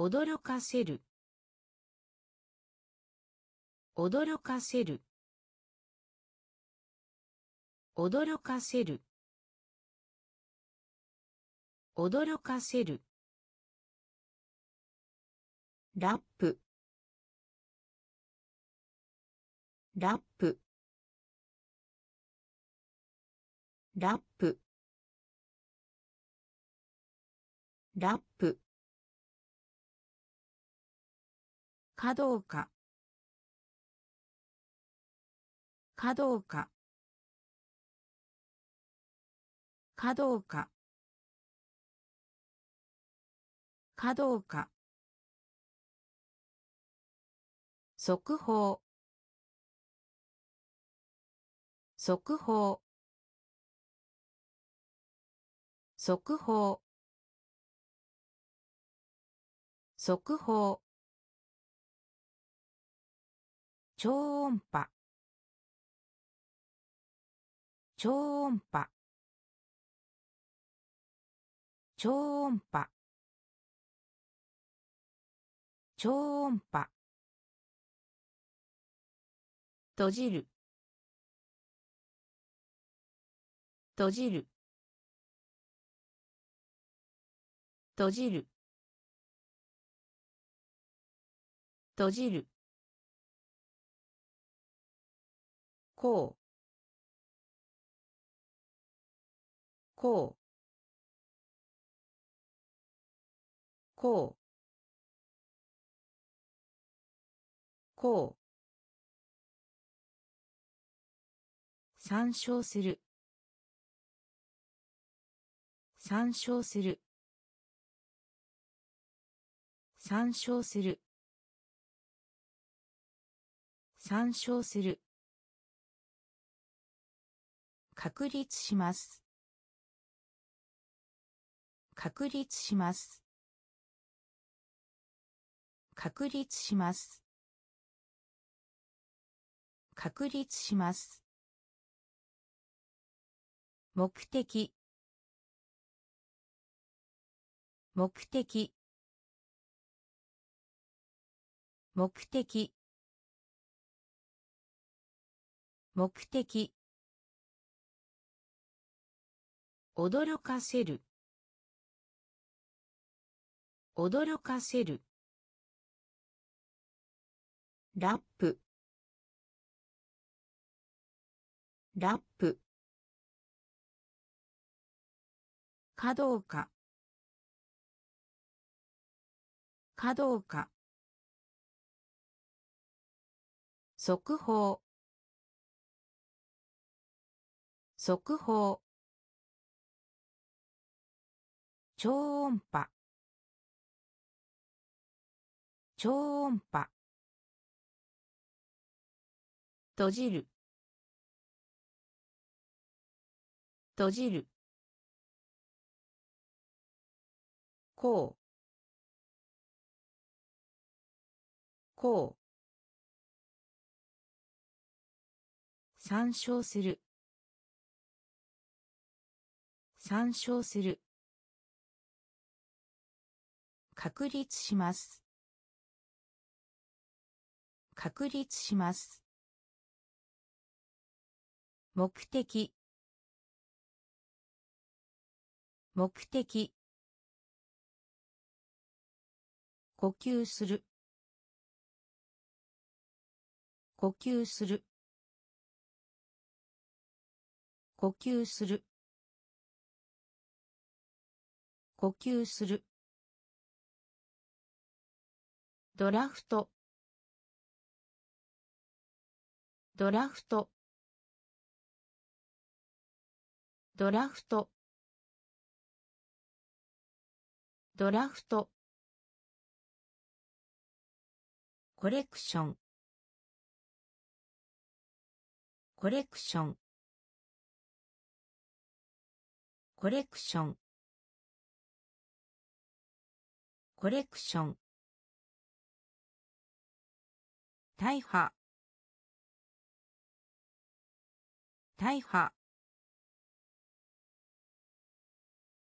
驚かせる。驚かせる。驚かせる。驚かせる。ラップ。ラップ。ラップ。ラップ。かどうか。かどうか。かどうか。かどうか。速報。速報。速報。速報。超音波。超音波。超音波。超音波。閉じる。閉じる。閉じる。閉じる。こう。こう。こう。こう。参照する。参照する。参照する。参照する。確立します。確立します。確立します。確立します。目的。目的。目的。目的。驚かせる。驚かせる。ラップ。ラップ。かどうか。かどうか。速報。速報。超音波。超音波。閉じる。閉じる。こう。こう。参照する。参照する。確立します。確立します。目的。目的。呼吸する。呼吸する。呼吸する。呼吸する。ドラフト。ドラフト。ドラフト。ドラフト。コレクション。コレクション。コレクション。コレクション。大破大破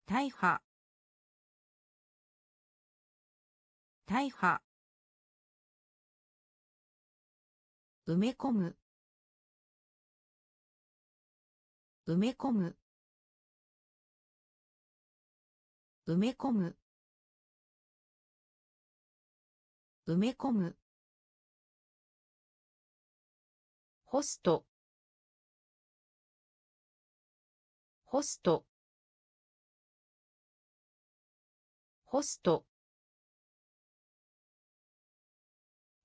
大破大破埋め込む。埋め込む。埋め込む。埋め込む。ホスト。ホスト。ホスト。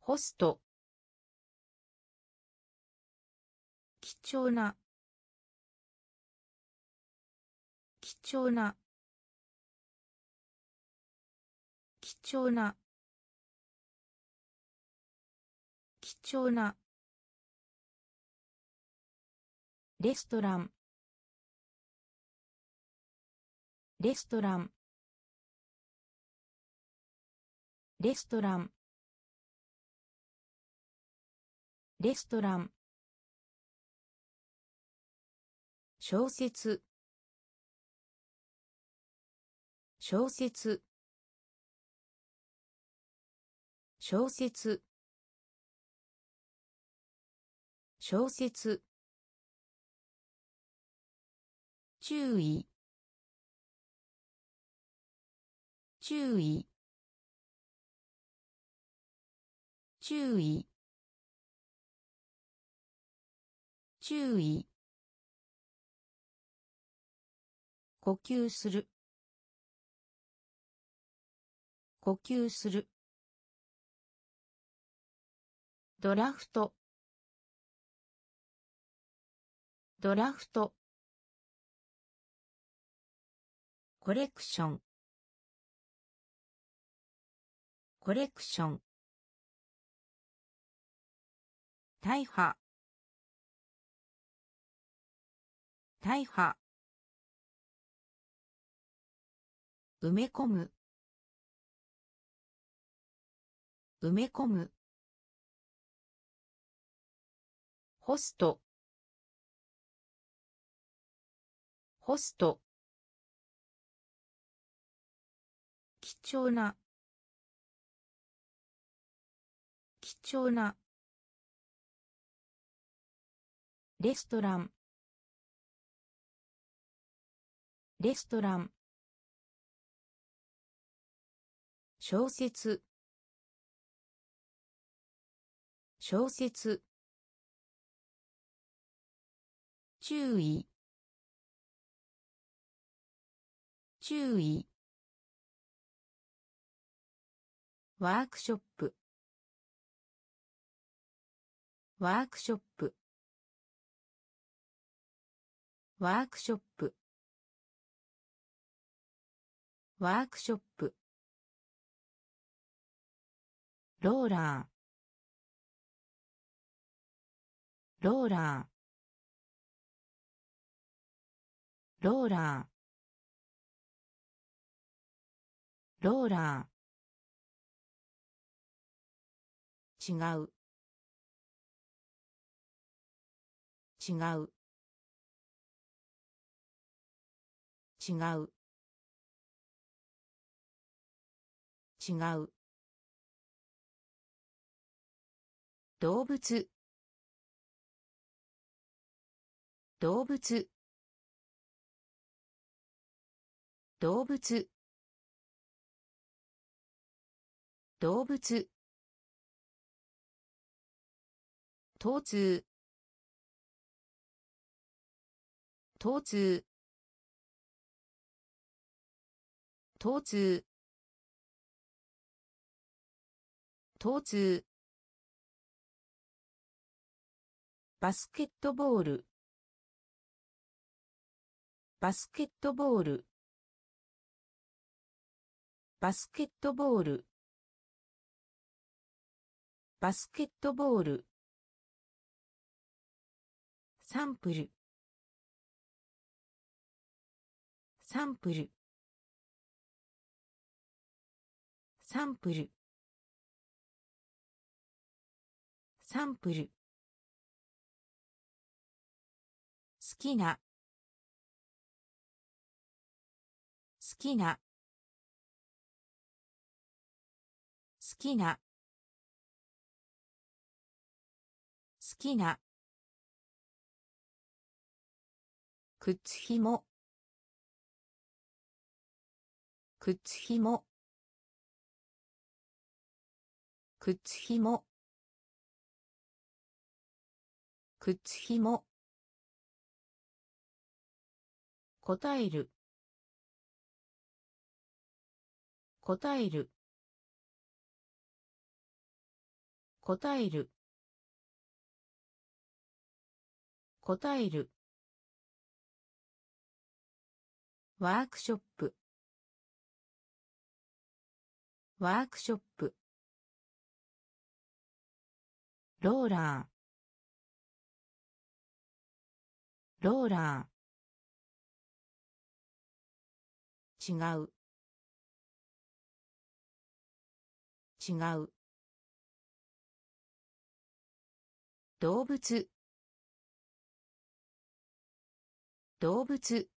ホスト。貴重な。貴重な。貴重な。貴重な。レストラン。レストラン。レストラン。レストラン。小説。小説。小説。小説。注意。注意。注意。注意。呼吸する。呼吸する。ドラフト。ドラフト。コレクション。コレクション。大破。大破。埋め込む。埋め込む。ホスト。ホスト。貴重な。貴重な。レストラン。レストラン。小説。小説。注意。注意。ワークショップ。ワークショップ。ワークショップ。ワークショップ。ローラー。ローラー。ローラー。ローラー。違う。違う。違う。違う。動物。動物。動物。動物。疼痛疼痛疼痛疼痛バスケットボールバスケットボールバスケットボールバスケットボールサンプル。サンプル。サンプル。サンプル。好きな。好きな。きな。好きな。靴ひも。靴ひも。靴ひも。靴ひも。答える。答える。答える。答える。ワークショップ。ワークショップ。ローラー。ローラー。違う。違う。動物。動物。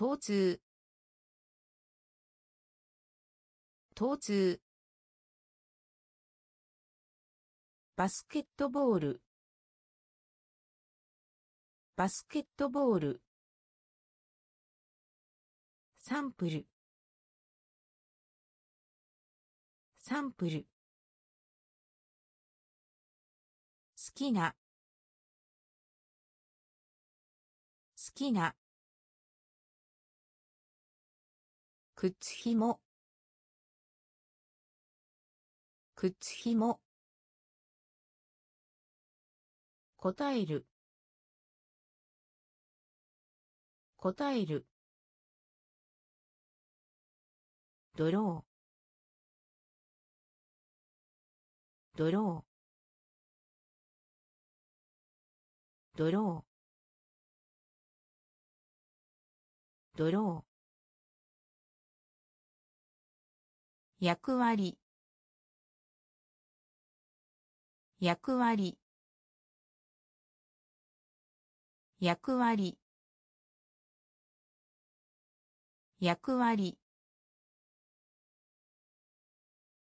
疼痛。疼痛。バスケットボール。バスケットボール。サンプル。サンプル。好きな。好きな。靴ひも。靴ひも。答える。答える。ドロー。ドロー。ドロー。ドロ役割。役割。役割。役割。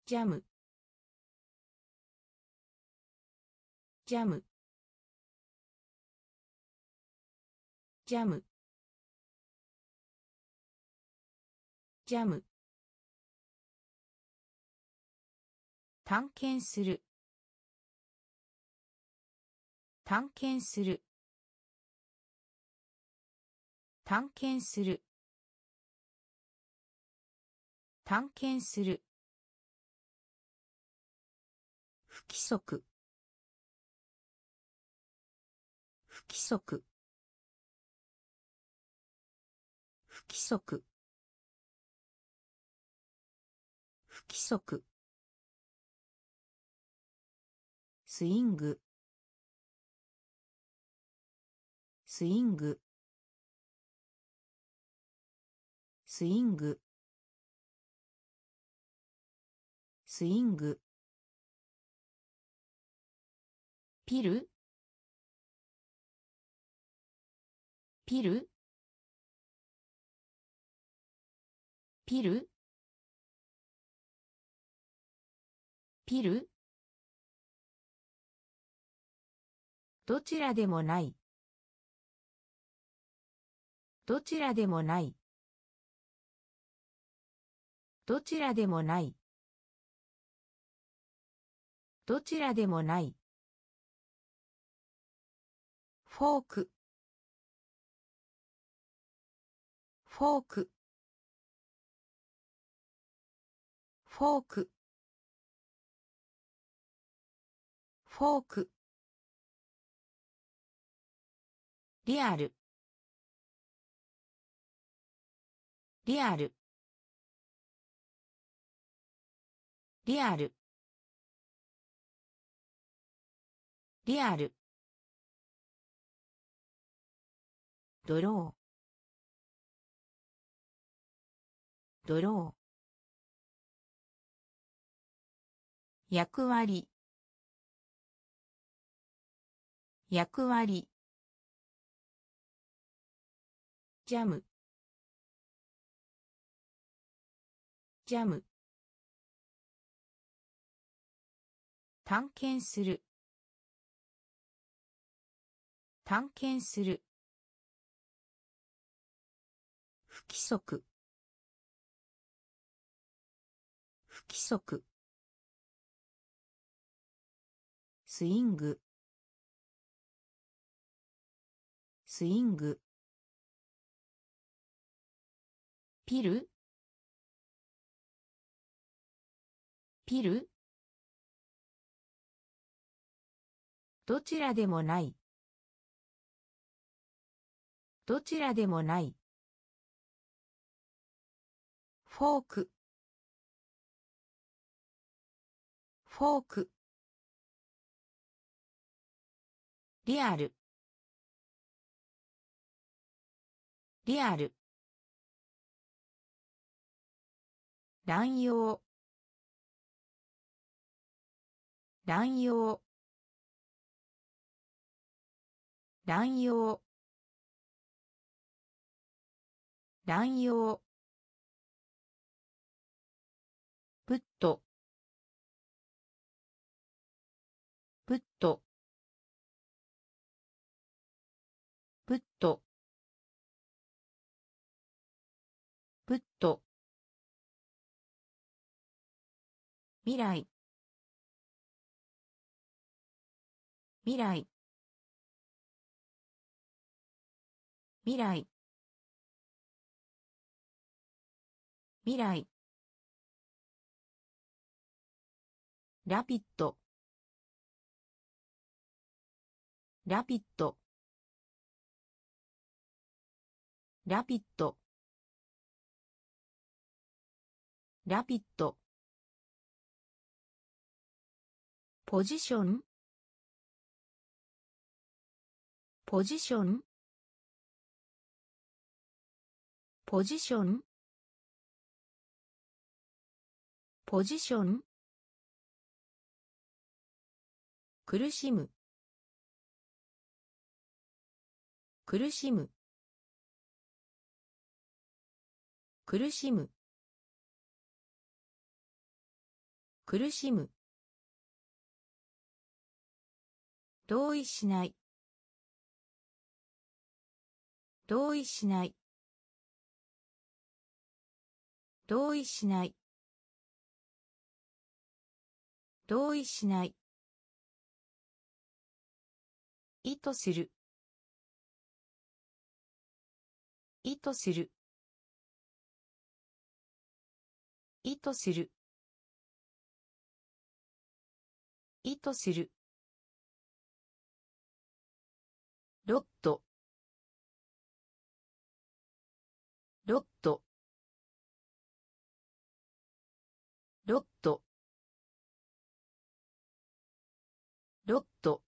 ジャム。ジャム。ジャム。ジャム。探検する。探検する。探検する。探検する。不規則。不規則。不規則。不規則スイング。スイング。スイング。スイング。ピル？ピル？ピル？ピル？どちらでもない。どちらでもない。どちらでもない。どちらでもない。フォーク。フォーク。フォーク。フォーク。リアル。リアル。リアル。リアル。ドロー。ドロー。役割。役割。ジャム。ジャム。探検する。探検する。不規則。不規則。スイング。スイング。ピル？ピル？どちらでもない。どちらでもない。フォーク。フォーク。リアル。リアル。乱用。乱用。乱用。乱用。未来。未来。未来。未来。ラピッドラピッドラピッドラピッドポジション？ポジション？ポジション？ポジション？苦しむ。苦しむ。苦しむ。苦しむ。同意しない。同意しない。同意しない。同意しない。意図する。意図する。意図する。意図する。ロット。ロット。ロット。ロット。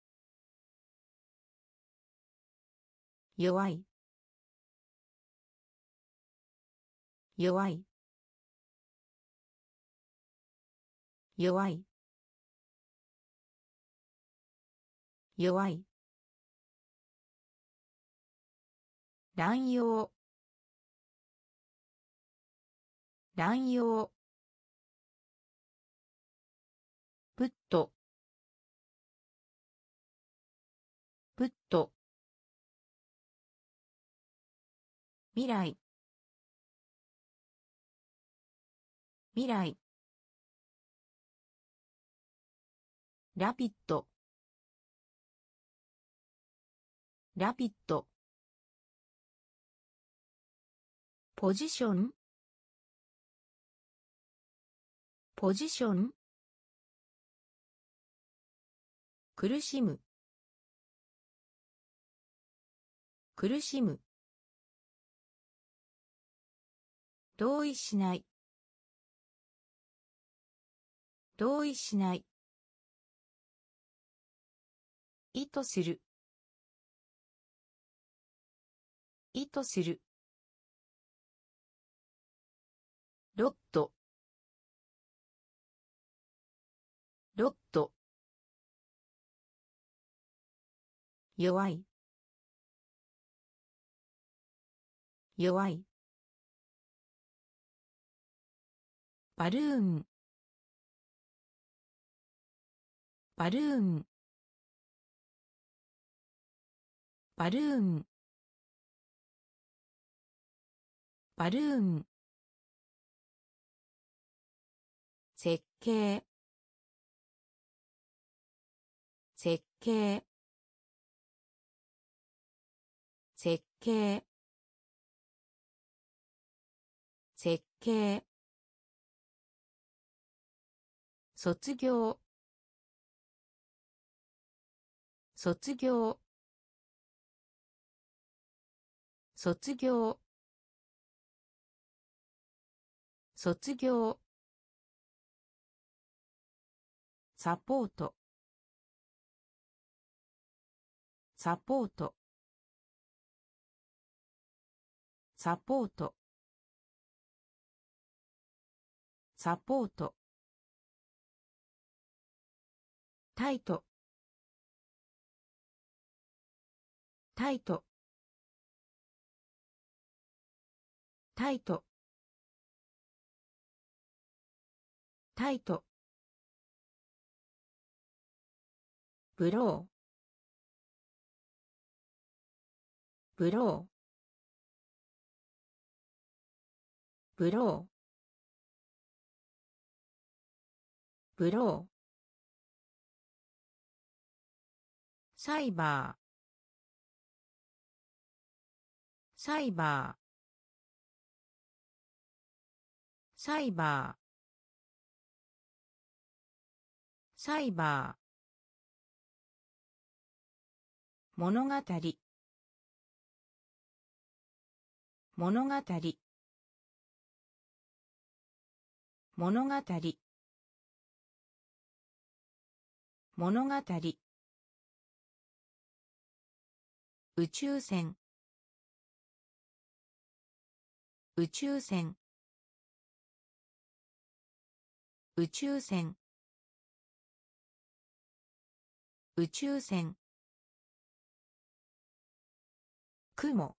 弱い。弱い。弱い。弱い。乱用。乱用。プットプット未来。未来。ラピッド。ラピッド。ポジション？ポジション？苦しむ？苦しむ？同意しない？同意しない？意図する？意図する？ロット。ロット。弱い。弱い。バルーン。バルーン。バルーン。バルーン。計設計。設計。設計。卒業。卒業。卒業。卒業。サポート。サポート。サポート。サポート。タイト。タイト。タイト。タイト。ブロー。ブロー。ブロー。ブロー。サイバー。サイバー。サイバー。サイバー。物語。物語。物語。物語。宇宙船。宇宙船。宇宙船。宇宙船。雲。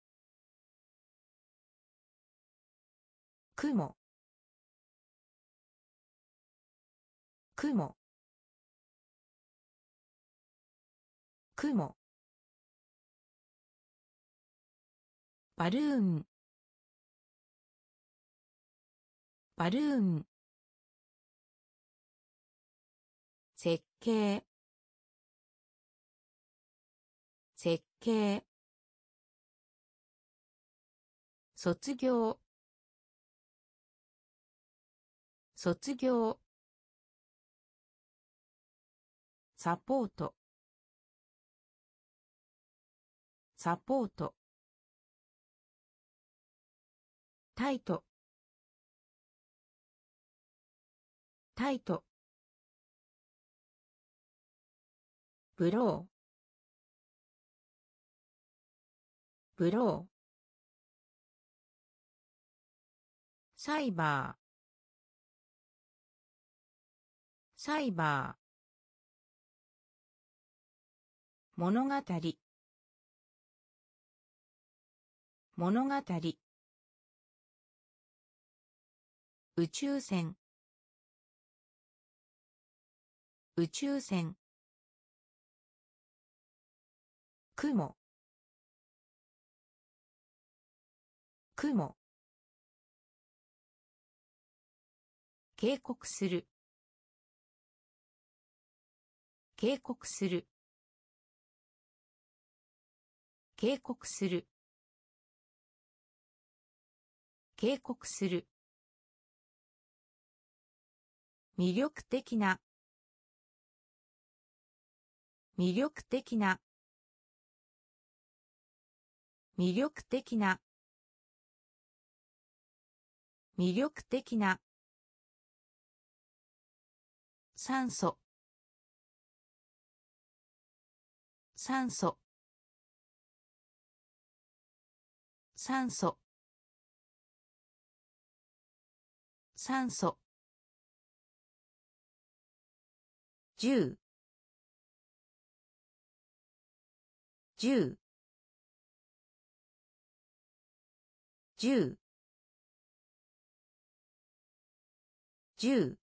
雲。雲。雲。バルーン。バルーン。設計。設計。卒業。卒業。サポート。サポート。タイト。タイト。ブロー。ブロー。サイバー。サイバー。物語。物語。宇宙船。宇宙船。雲。雲。警告する。警告する。警告する。警告する。魅力的な。魅力的な。魅力的な。魅力的な。酸素。酸素。酸素。酸素。十。十。十。十。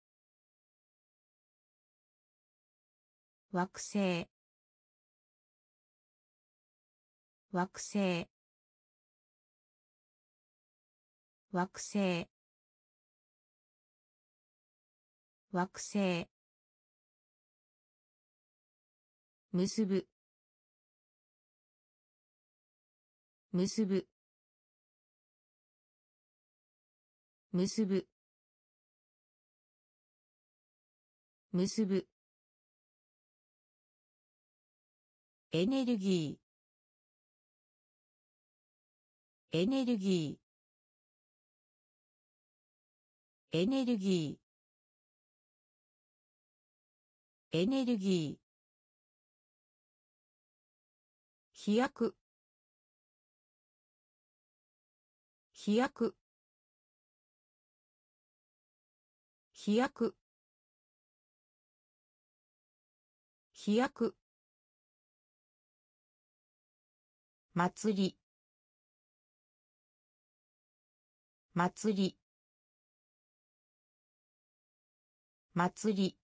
惑星。惑星。惑星。惑星。結ぶ。結ぶ。結ぶ。結ぶ。エネルギー。エネルギー。エネルギー。エネルギー。飛躍。飛躍。飛躍。飛躍。祭り。祭り。祭り。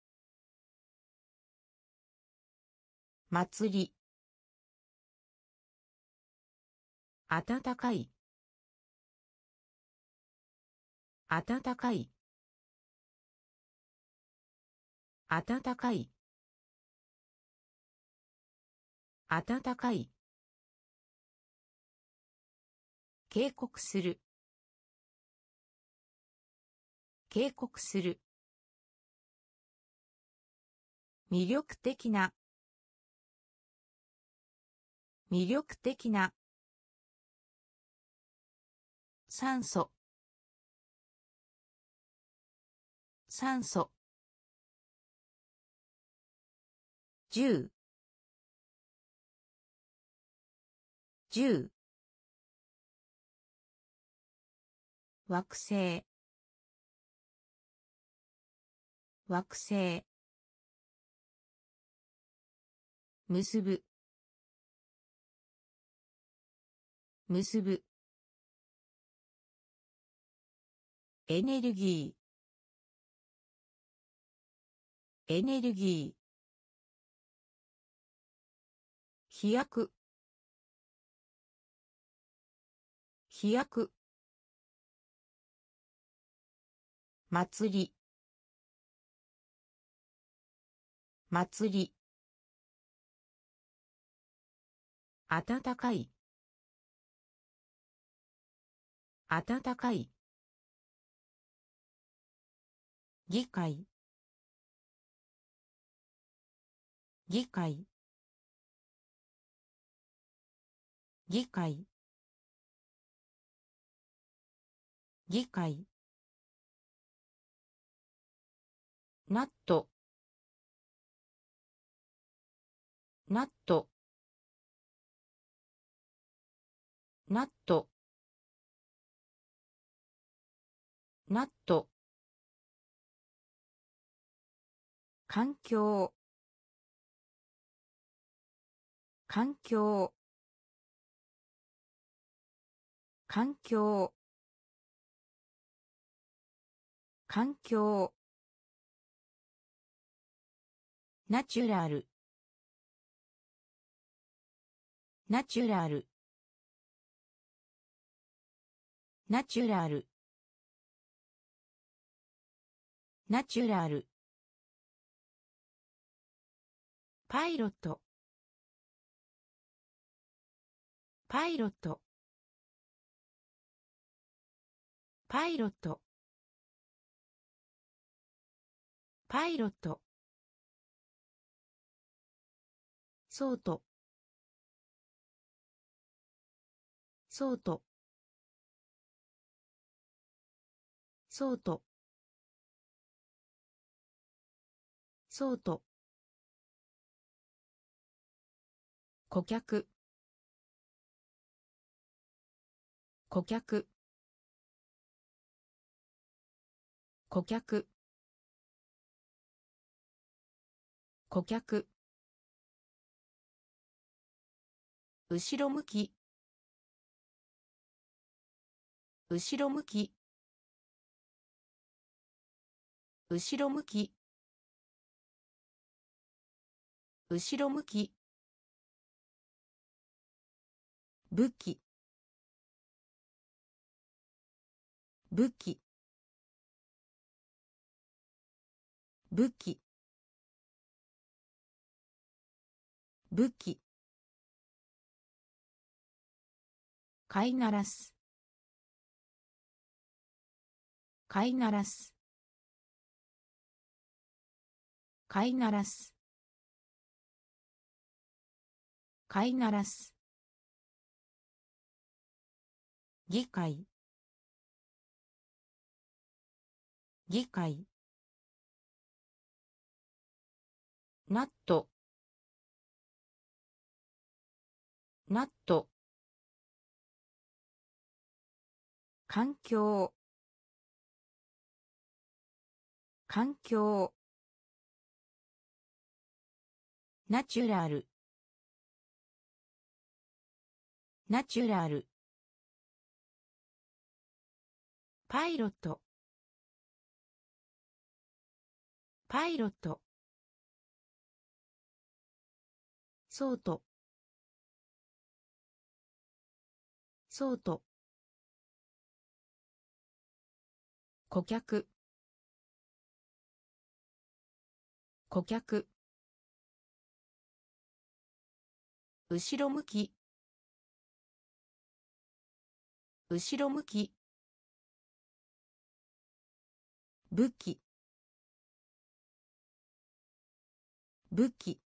祭り。暖かい。暖かい。暖かい。暖かい。警告する。警告する。魅力的な。魅力的な。酸素。酸素。十十惑星。惑星。結ぶ。結ぶ。エネルギー。エネルギー。飛躍。飛躍。祭り。祭り。暖かい。暖かい。議会。議会。議会。議会。ナット。ナット。ナット。ナット。環境。環境。環境。環境。ナチュラル。ナチュラル。ナチュラル。ナチュラル。パイロット。パイロット。パイロット。パイロット。そうと。そうと。そうと。そうと。顧客。顧客。顧客。顧客。後ろ向き。後ろ向き。後ろ向き。後ろ向き。武器。武器。武器。武器。飼いならす。飼いならす。飼いならす。飼いならす。議会。議会。ナット。ナット。環境。環境。ナチュラル。ナチュラル。パイロット。パイロット。ソート。ソート。顧客。顧客。後ろ向き。後ろ向き。武器。武器。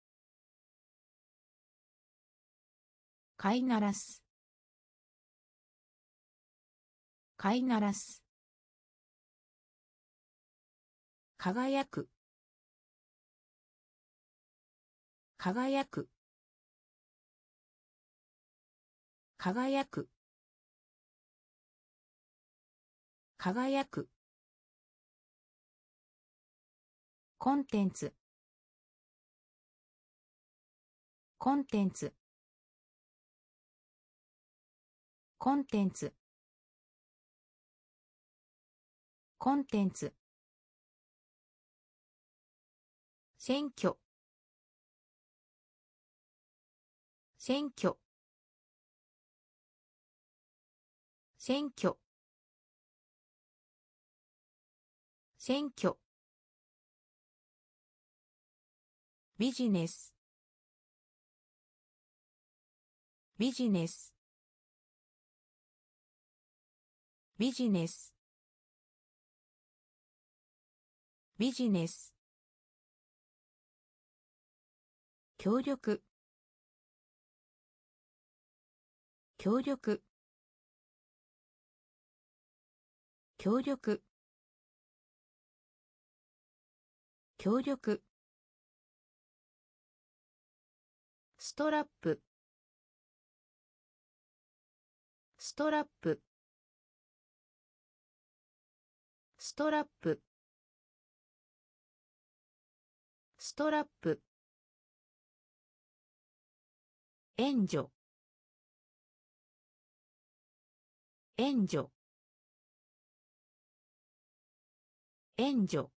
飼いならす。飼いならす。輝く。輝く。輝く。輝く。コンテンツ。コンテンツ。コンテンツ。コンテンツ。選挙。選挙。選挙。選挙。ビジネス。ビジネス。ビジネス。ビジネス。協力。協力。協力。協力。ストラップ。ストラップ。ストラップ。ストラップ。援助。援助。援助。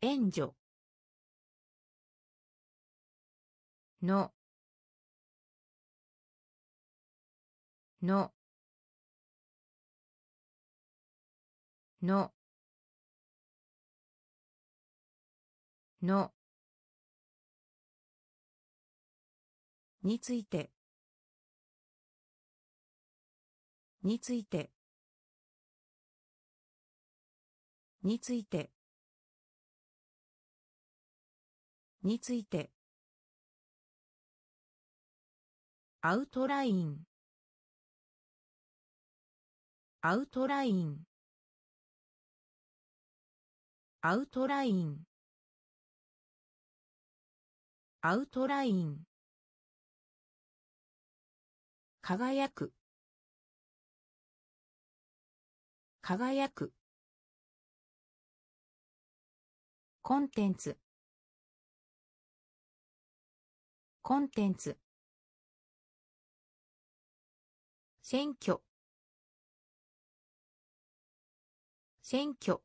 援助。の。の。の。の。について。について。について。について。アウトライン。アウトライン。アウトライン。アウトライン。輝く。輝く。コンテンツ。コンテンツ。選挙。選挙。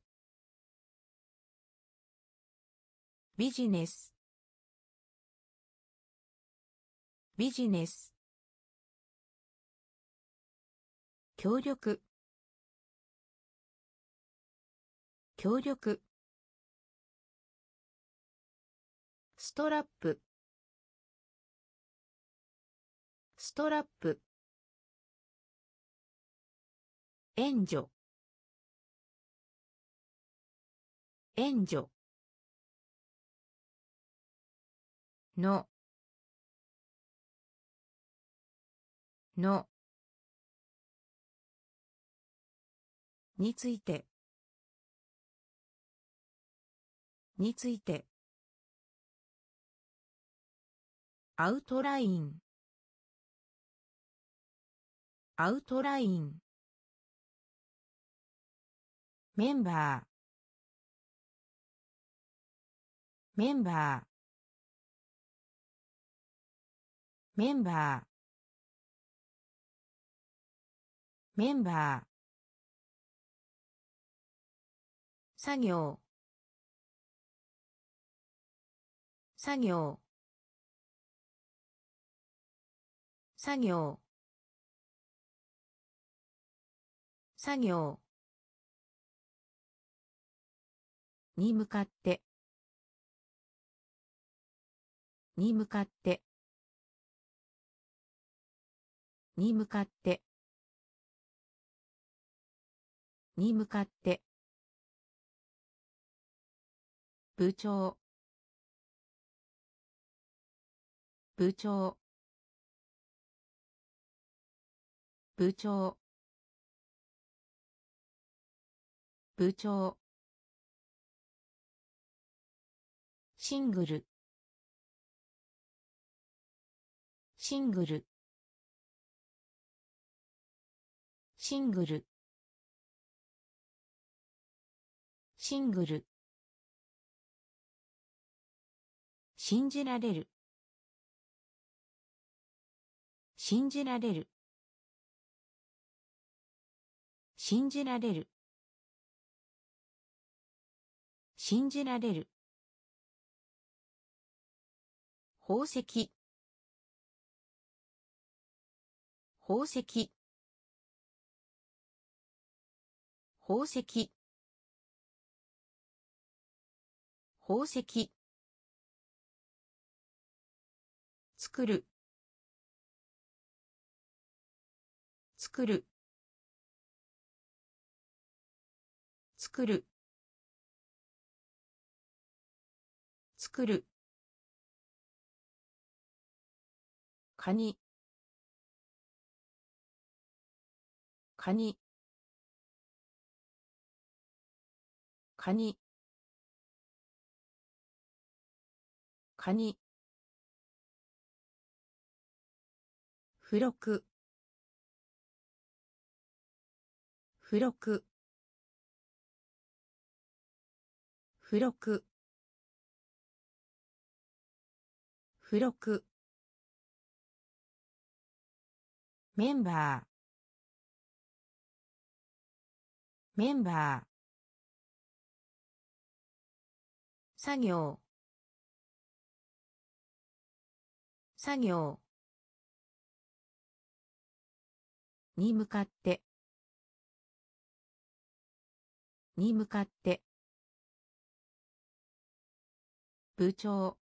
ビジネス。ビジネス。協力。協力。ストラップ。ストラップ。援助。援助。の。の。について。について。アウトライン。アウトライン。メンバー。メンバー。メンバー。メンバー。作業。作業。作業。作業。に向かって。に向かって。に向かって。に向かって。部長。部長。部長。部長。シングル。シングル。シングル。シングル。信じられる。信じられる。信じられる。信じられる。宝石。宝石。宝石。宝石。作る。作る。作る。作る。カニ。カニ。カニ。カニ。付録。付録。付録。付録。メンバー。メンバー。作業。作業。に向かって。に向かって。部長。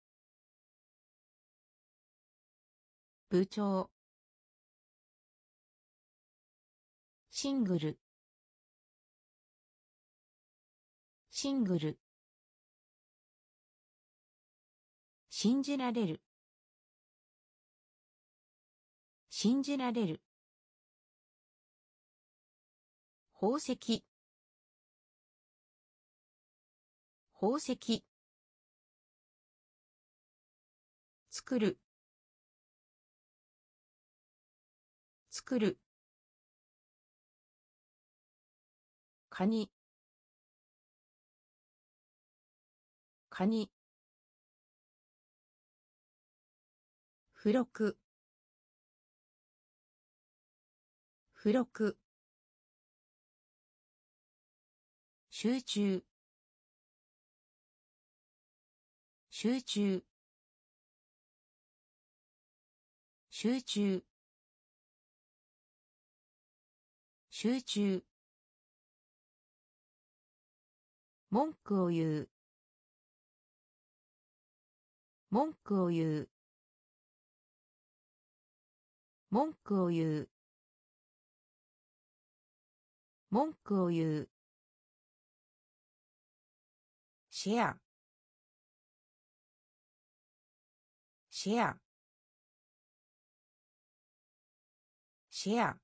部長。シングル。シングル。信じられる。信じられる。宝石。宝石。作る。作る。カニカニ付録。付録。集中。集中。集中。集中。文句を言う。文句を言う。文句を言う。文句を言う。シェアシェアシェア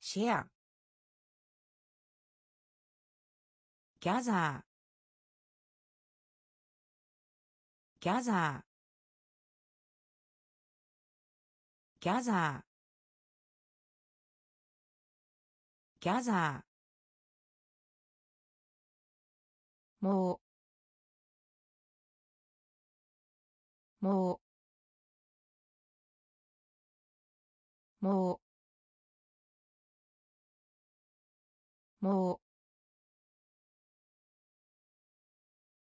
シェアもう。もう。もう。もう。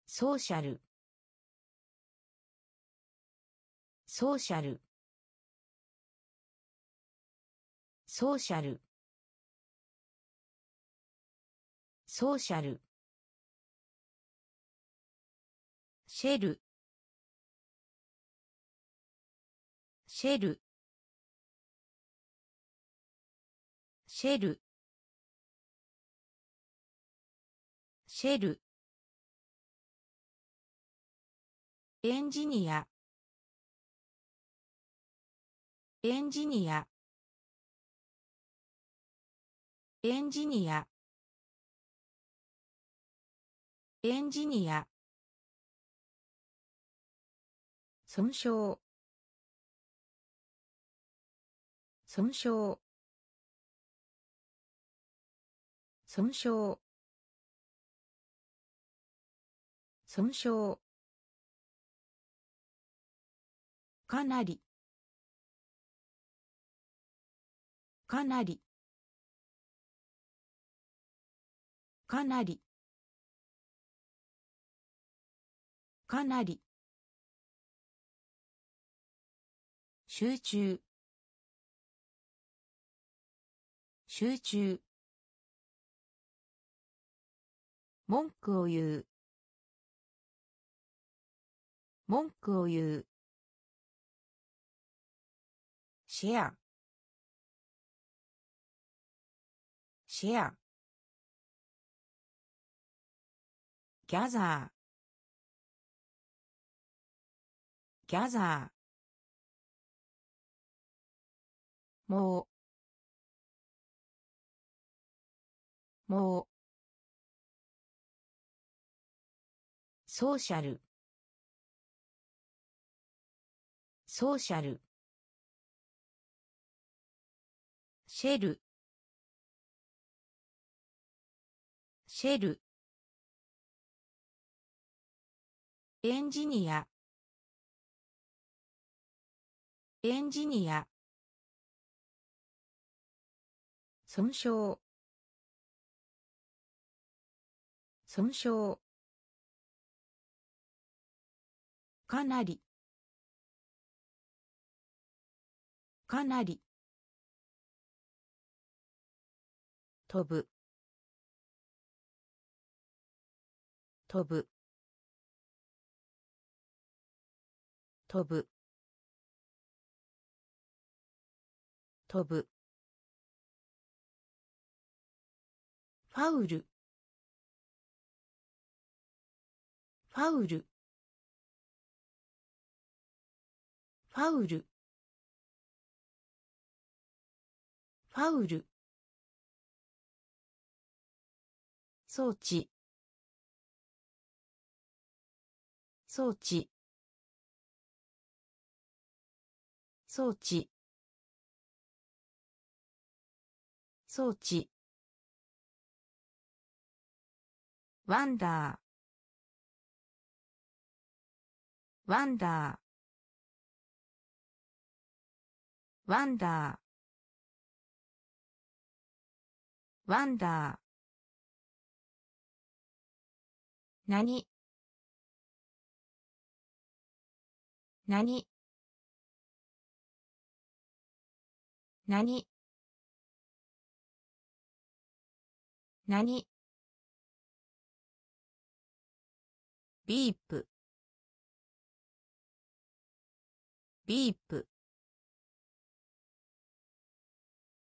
ソーシャル。ソーシャル。ソーシャル。ソーシャル。シェル。シェル。シェル。シェル。エンジニア。エンジニア。エンジニア。エンジニア。損傷。損傷。損傷。損傷。かなり。かなり。かなり。かなり。集中。集中。文句を言う。文句を言う。シェア。シェア。ギャザー。ギャザー。もう。もう。ソーシャル。ソーシャル。シェル。シェル。エンジニア。エンジニア。損傷。損傷。かなり。かなり。飛ぶ。飛ぶ。飛ぶ。飛ぶ。ファウル。ファウル。ファウル。ファウル。装置。装置。装置。装置。ワンダー。ワンダー。ワンダー。ワンダー。何？何？何？何？ビープ。ビープ。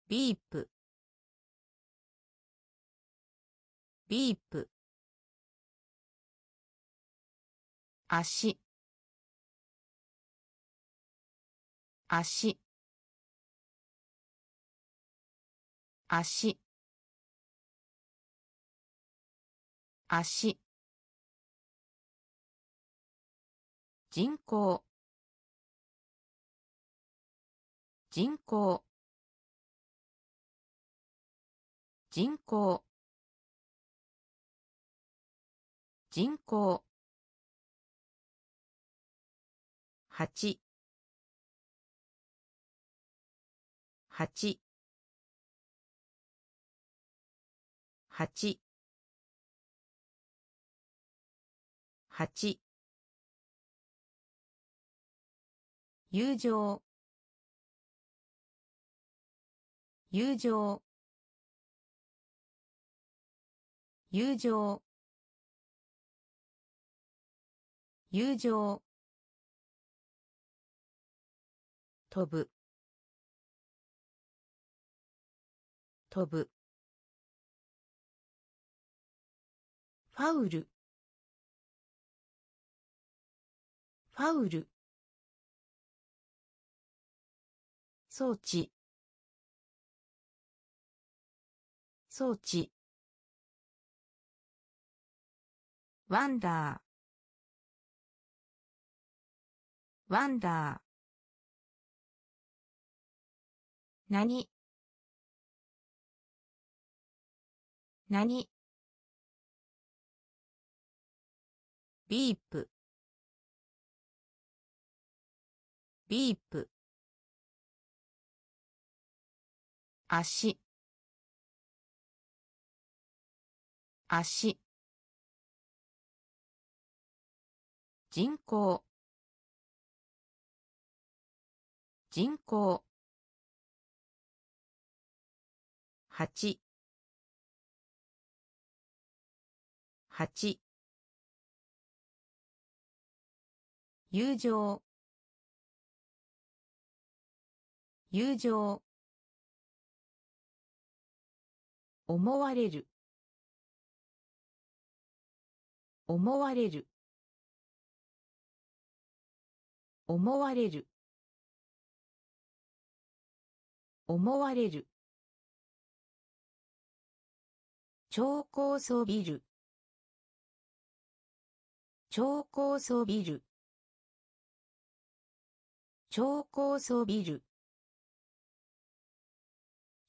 ビープ。ビープ。足。足。足。足。人口。人口。人口。人口。八。八。八。八。友情。友情。友情。友情。飛ぶ。飛ぶ。ファウル。ファウル。装置。装置。ワンダー。ワンダー。何？何？ビープ。ビープ。足。足。人口人口八。八。友情。友情。思われる。思われる。思われる。思われる。超高層ビル。超高層ビル。超高層ビル。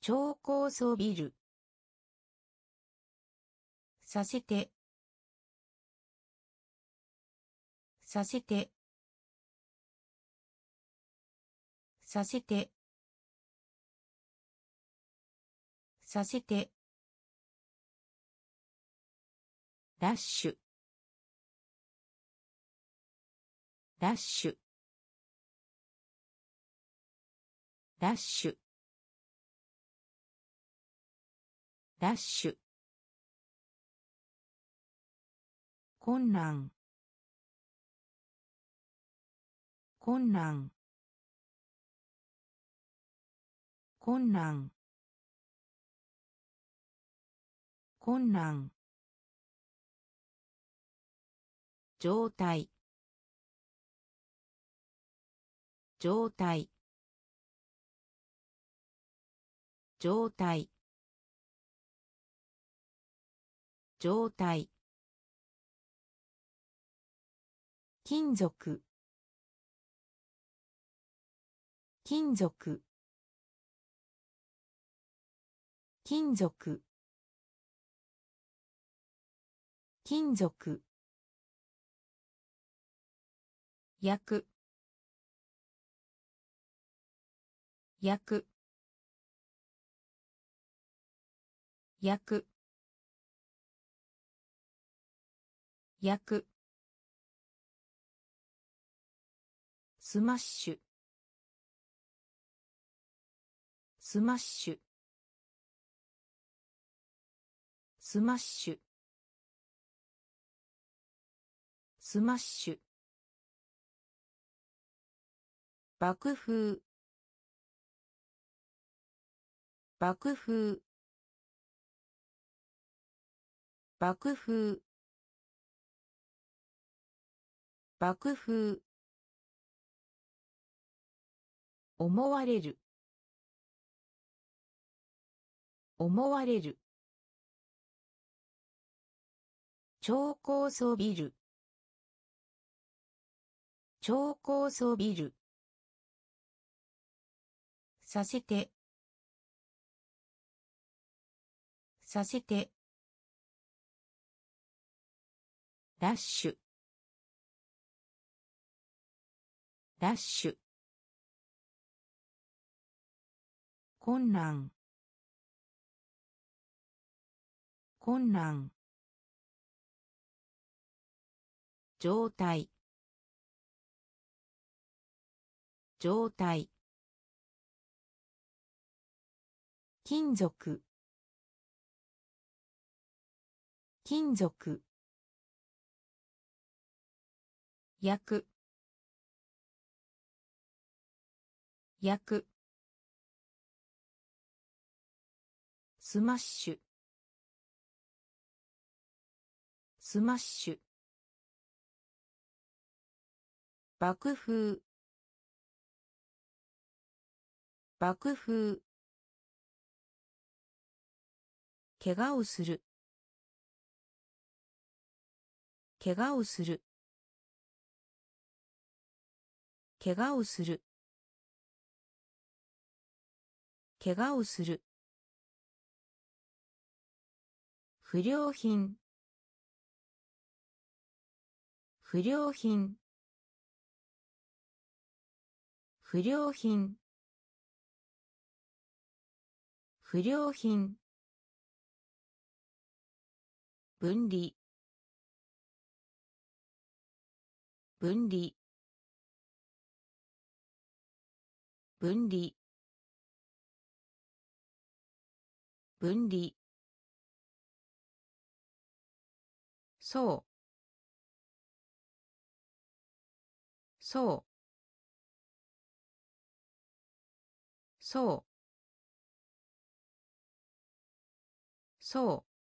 超高層ビル。させて。させて。させて。させて。ダッシュ。ダッシュ。ダッシュ。ダッシュ。困難。困難。困難。困難。状態。状態。状態。状態。金属。金属。金属。金属。焼く焼く焼く焼くスマッシュ。スマッシュ。スマッシュ。スマッシュ。爆風。爆風。爆風。爆風。思われる。思われる。超高層ビル。超高層ビル。させて。させて。ラッシュ。ラッシュ。困難。困難。状態。状態。金属。金属。焼く焼くスマッシュ。スマッシュ。爆風。爆風。怪我をする。怪我をする。怪我をする。怪我をする。不良品。不良品。不良品。不良品。分離。分離。分離。分離。そう。そう。そう。そう。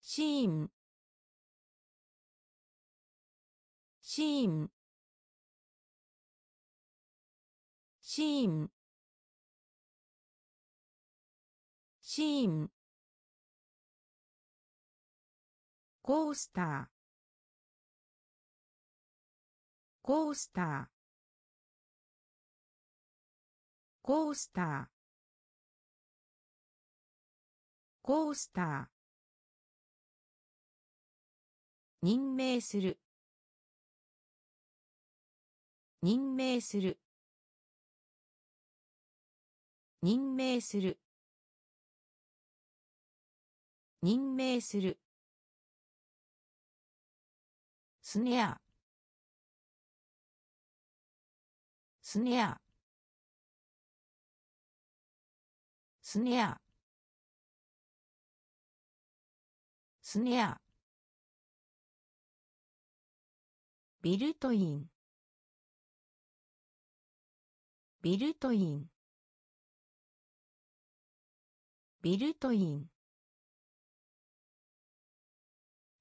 シーン。シーン。シーン。シーン。コースター。コースター。コースター。コースター。任命する。任命する。任命する。任命する。スネア。スネア。スネア。スネア。ビルトイン。ビルトイン。ビルトイン。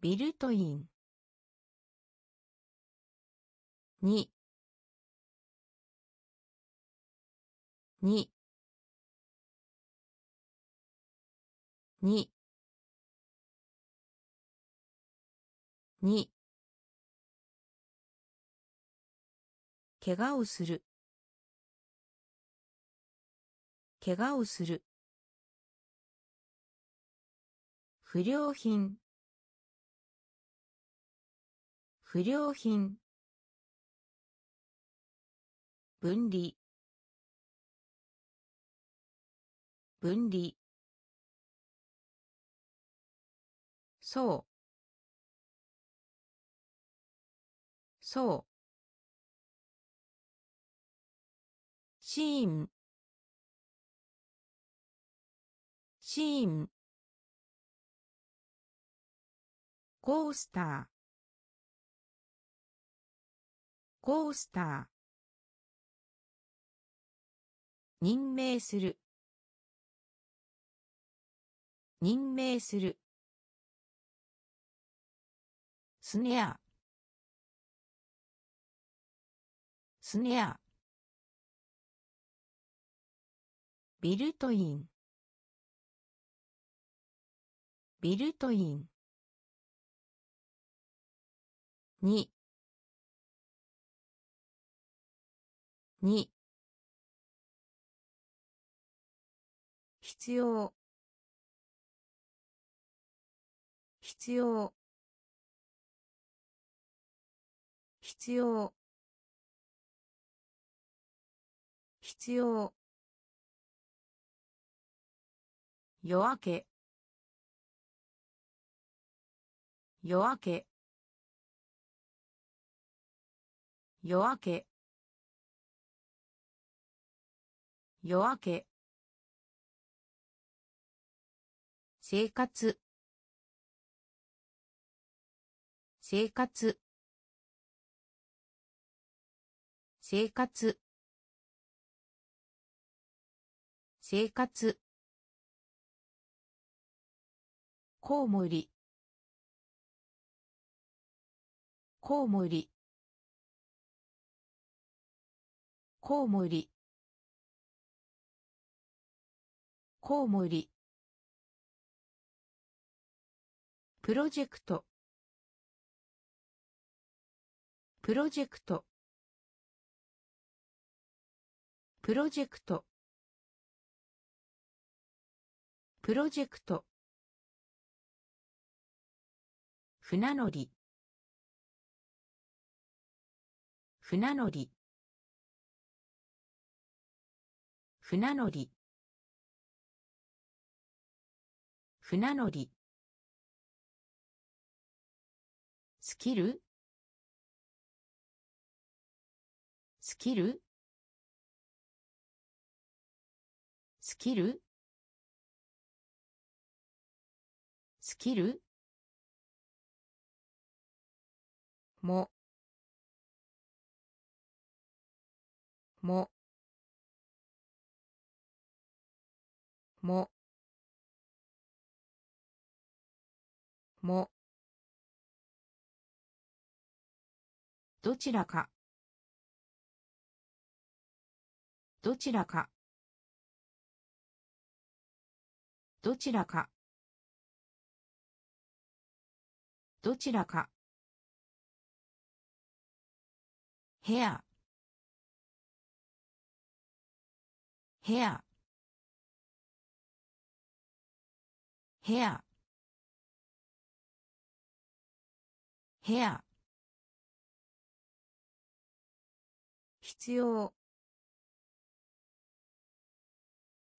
ビルトイン。に。に。に。に。怪我をする。怪我をする。不良品。不良品。分離。分離。そう。そう。シーン。シーン。コースター。コースター。任命する。任命する。スネアスネアビルトイン。ビルトイン。に。に。必要。必要。必要。必要。夜明け。夜明け。夜明け。夜明け。生活。生活。生活。生活。コウモリ。コウモリ。コウモリ。コウモリ。プロジェクト。プロジェクト。プロジェクト。プロジェクト。船乗り。船乗り。船乗り。船乗り。スキルスキルスキルスキルももももどちらか。どちらか。どちらか。どちらか。部屋。部屋。部屋。部屋。必要。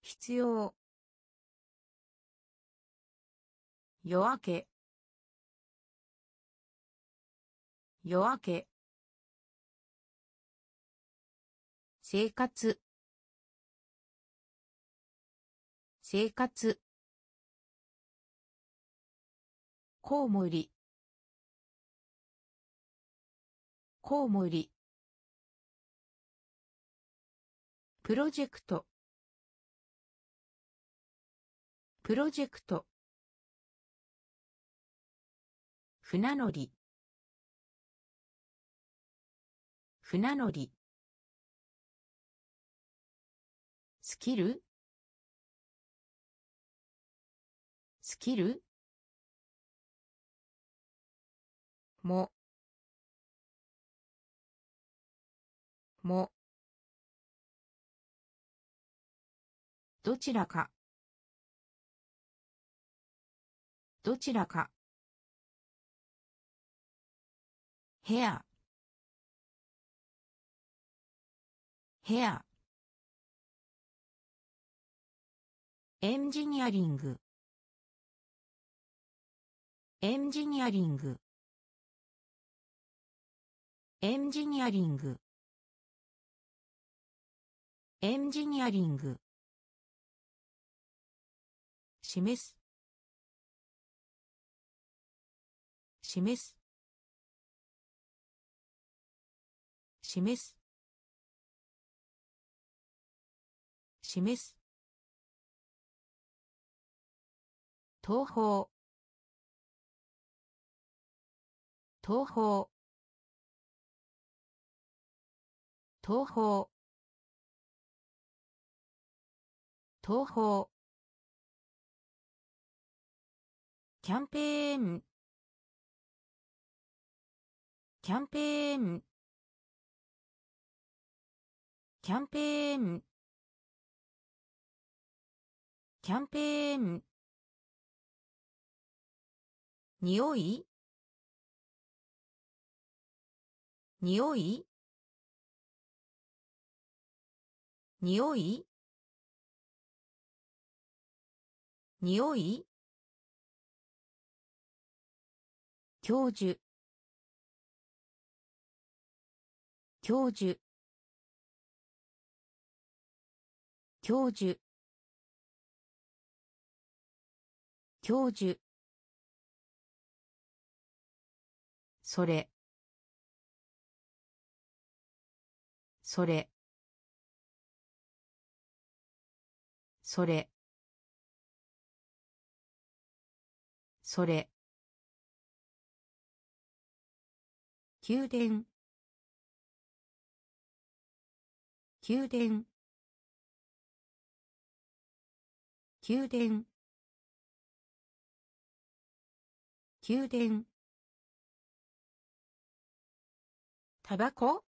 必要。夜明け。夜明け。生活。生活。コウモリ。コウモリ。プロジェクト。プロジェクト。船乗り。船乗り。スキル？スキル？も。も。どちらか。どちらか。部屋。部屋。エンジニアリング。エンジニアリング。エンジニアリング。エンジニアリング。示す。示す。示す。示す。東方東方東方東方キャンペーン。キャンペーン。キャンペーン。キャンペーン。匂い？匂い？匂い？匂い？教授。教授。教授。教授。それ。それ。それ。それ。宮殿。宮殿。宮殿。宮殿。タバコ？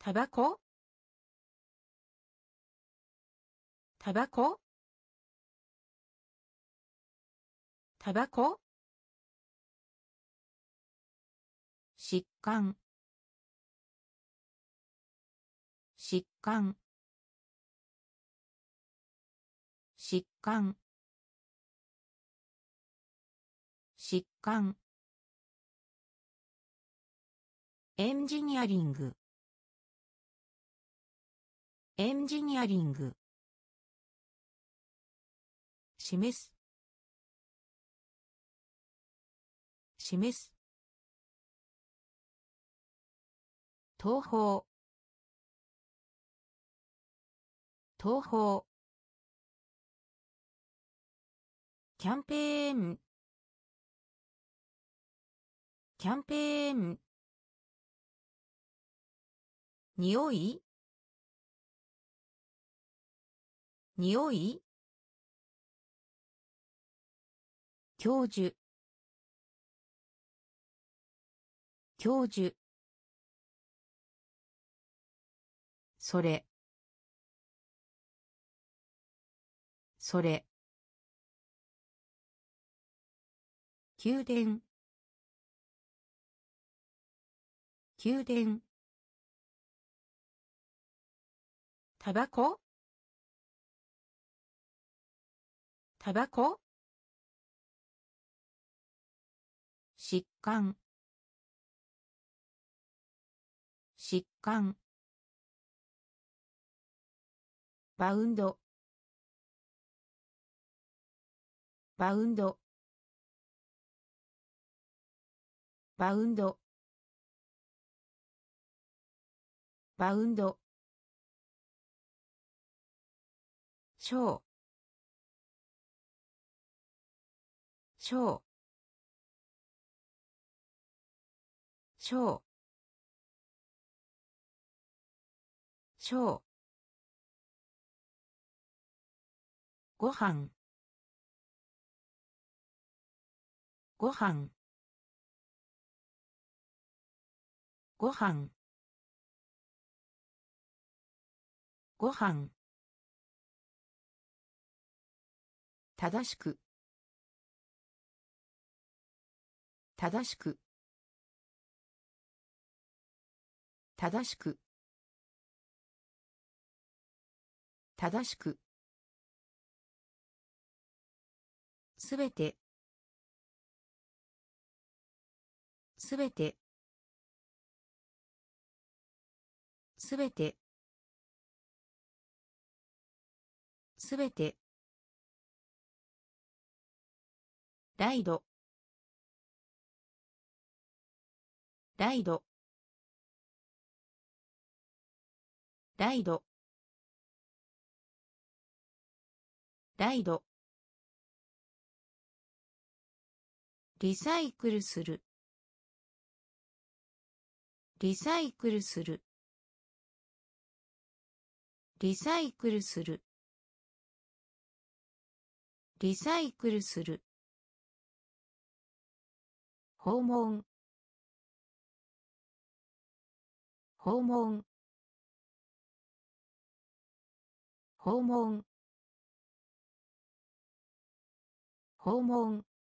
タバコ？タバコ？タバコ？疾患。疾患。疾患。疾患。エンジニアリング。エンジニアリング。示す。示す。東方東方キャンペーン。キャンペーン。匂い？匂い？教授。教授。それ。それ。宮殿。宮殿。タバコ？タバコ？疾患。疾患。バウンド。バウンド。バウンド。バウンド。ショー。シごはんごはんごはんごはん正しく。正しく。正しく。正しく。すべて。すべて。すべて。すべて。ライド。ライド。ライド。ライド。リサイクルする。リサイクルする。リサイクルする。リサイクルする。訪問。訪問。訪問。訪問。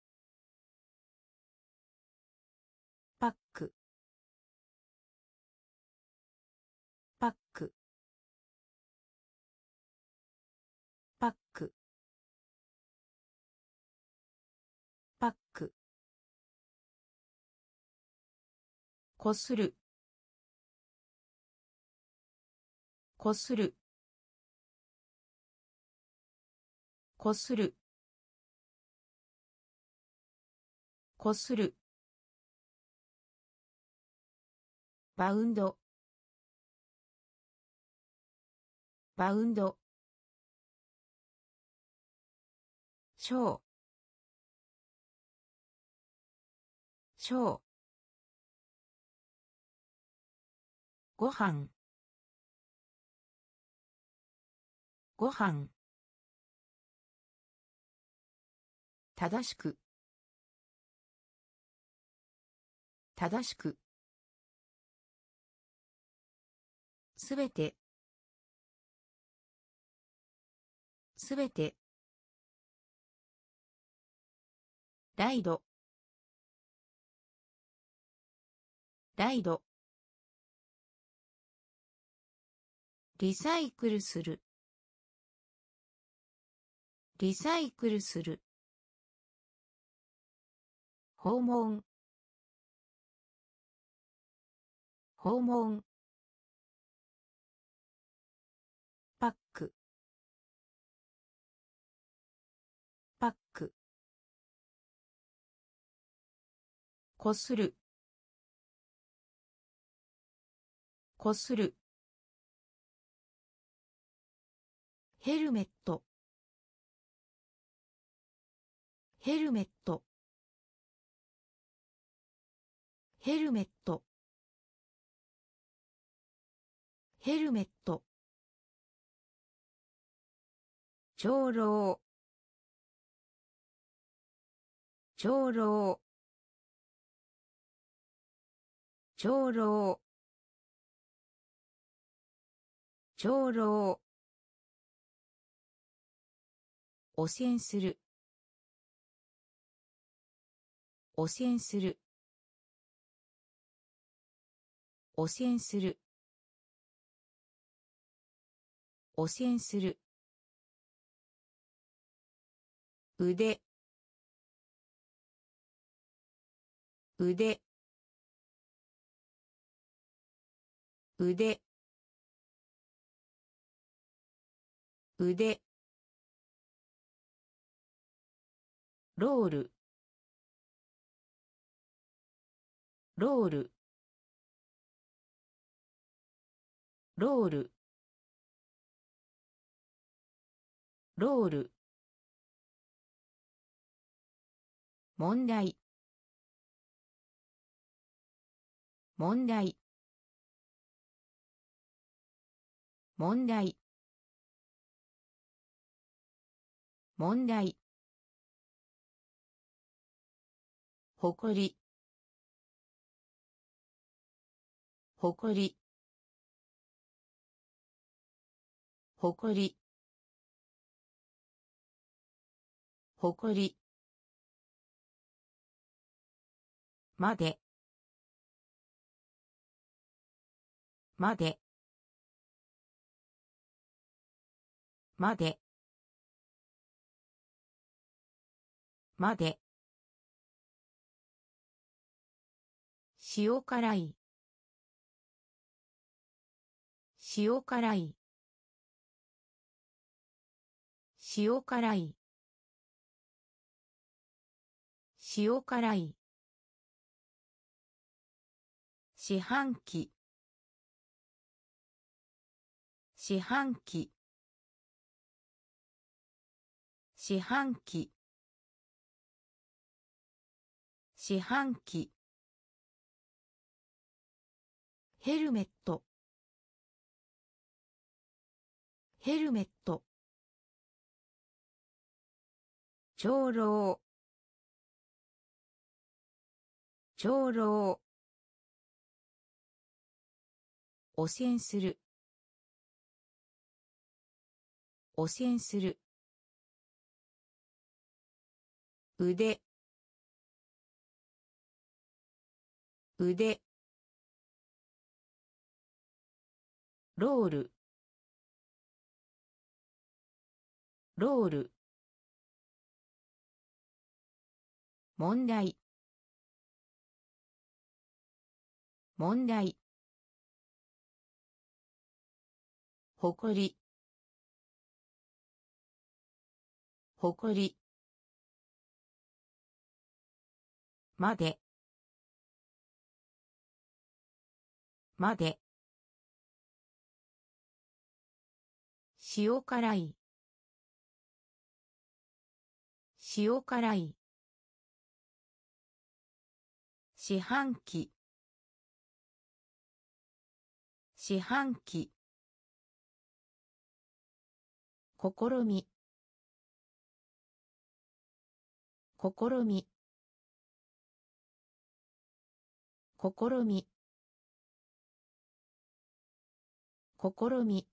こする。こする。こする。こする。バウンド。バウンド。ショご飯。ご飯。正しく。正しく。すべて。すべて。ライド。ライド。リサイクルする。リサイクルする。訪問。訪問。パック。パック。こする。こする。ヘルメット。ヘルメット。ヘルメット。ヘルメット。長老。長老。長老。長老。汚染する。汚染する。汚染する。汚染する。腕。腕。腕。腕。ロール。ロール。ロール。ロール。問題。問題。問題。問題。ほこり。ほこり。ほこり。ほこり。まで。まで。まで。まで。塩辛い。塩辛い。塩辛い。塩辛い。四半期。四半期。四半期。四半期。ヘルメット。ヘルメット。長老。長老。汚染する。汚染する。腕。腕。ロール。ロール。問題。問題。誇り。誇り。まで。まで。塩辛い。塩辛い。四半期。四半期。試み。試み。試み。試み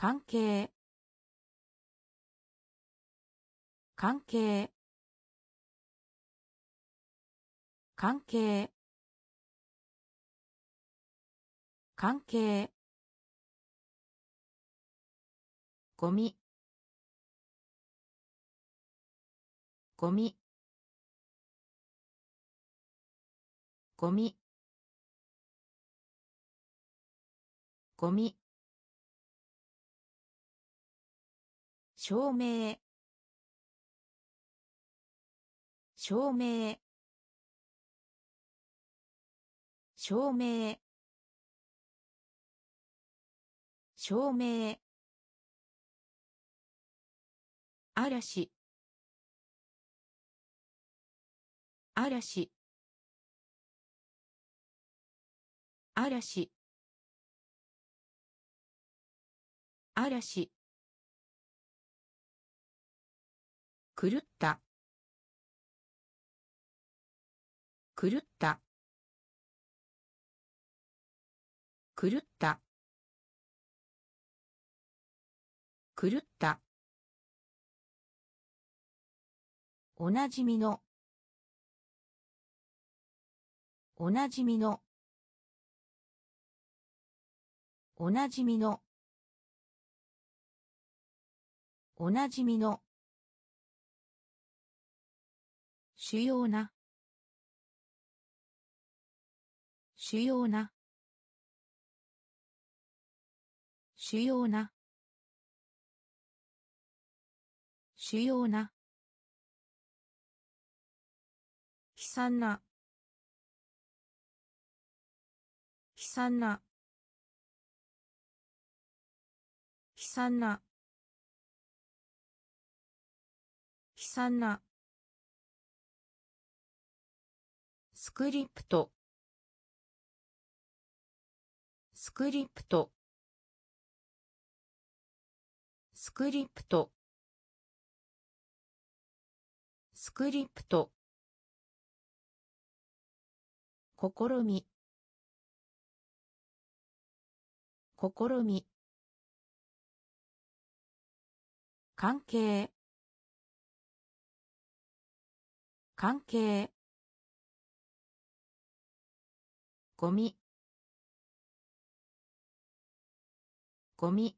関係。関係。関係。関係。ゴミ。ゴミ。ゴミ。ゴミ。証明。証明。証明。証明。嵐。嵐。嵐。嵐。狂った。狂った。狂った。狂った。おなじみの。おなじみの。おなじみの。おなじみの。主要な。主要な。主要な。主要な。悲惨な。悲惨な。悲惨な。悲惨な。スクリプト。スクリプト。スクリプト。スクリプト。試み。試み。関係。関係。ゴミ。ゴミ。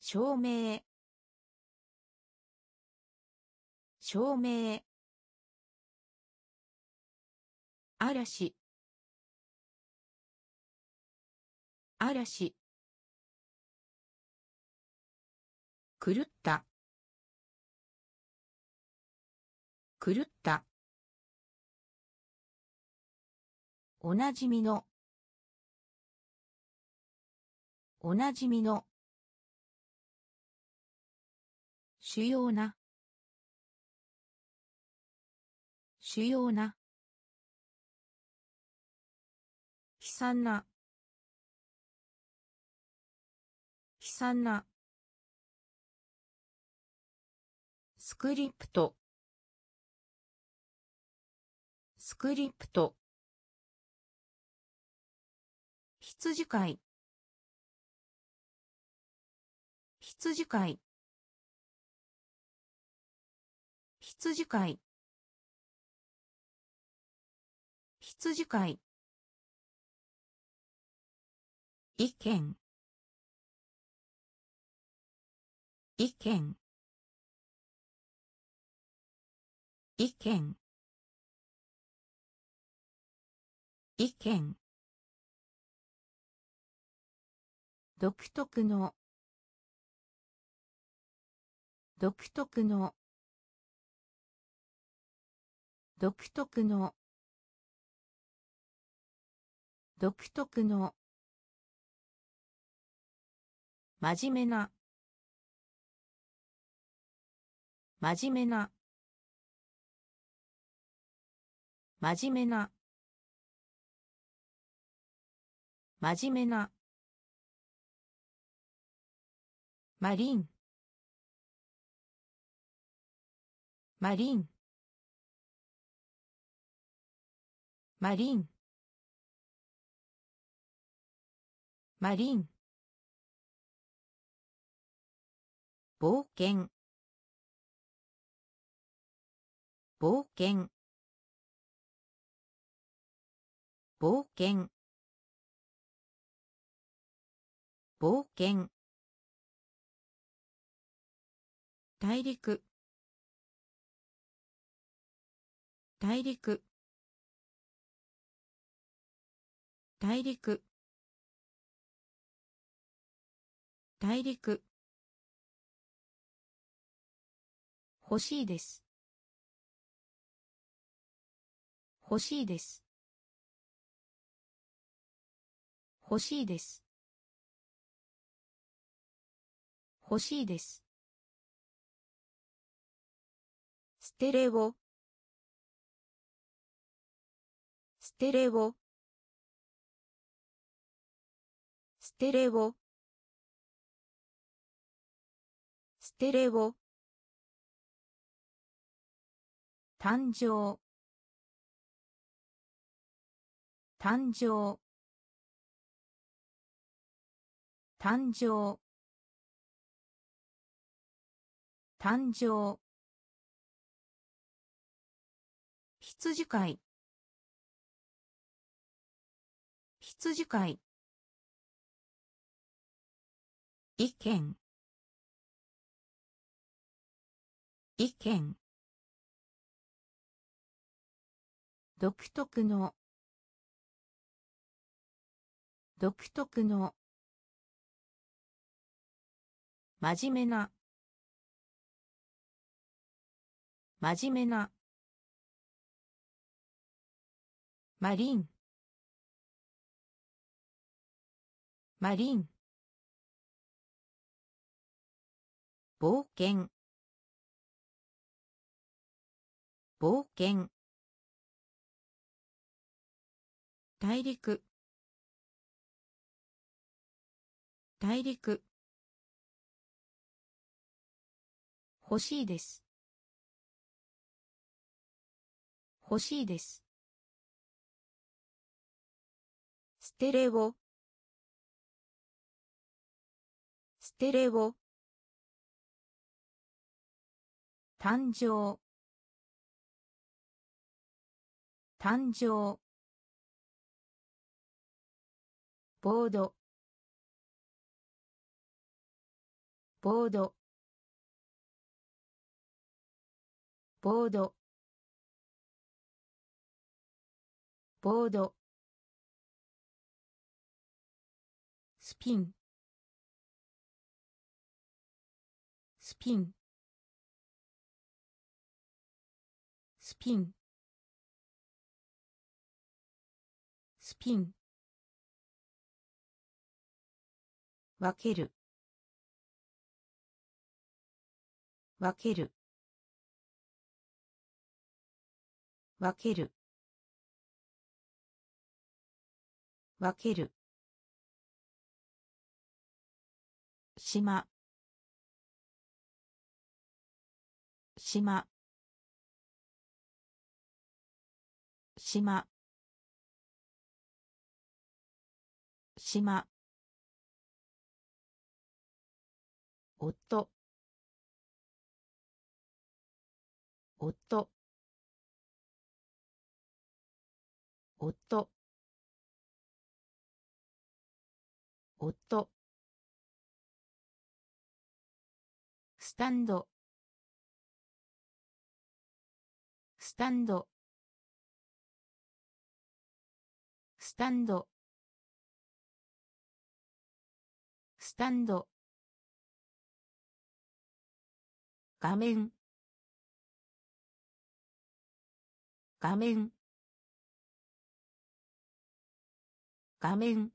照明。照明。嵐。嵐。狂った。狂った。おなじみの。おなじみの。主要な。主要な。悲惨な。悲惨な。スクリプト。スクリプト。羊飼い。羊飼い。羊飼い。羊飼い。意見。意見。意見。意見。独特の。独特の。独特の。独特の。真面目な。真面目な。真面目な。真面目なマリン。マリン。マリン。マリン。冒険。冒険。冒険。冒険。大陸。大陸。大陸。大陸。欲しいです。欲しいです。欲しいです。欲しいです。ステレオ。ステレオ。ステレオ。ステレオ。誕生。誕生。誕生。誕生。羊飼い。羊飼い。意見。意見。独特の。独特の。真面目な。真面目な。マリン。マリン。冒険。冒険。大陸。大陸。欲しいです。欲しいです。ステレオ。ステレオ。誕生。誕生。ボード。ボード。ボード。ボード。ピン。スピン。スピン。スピン。分ける。分ける。分ける。分ける。島。島。島。島。夫。夫。夫。夫。スタンド。スタンド。スタンド。スタンド。画面。画面。画面。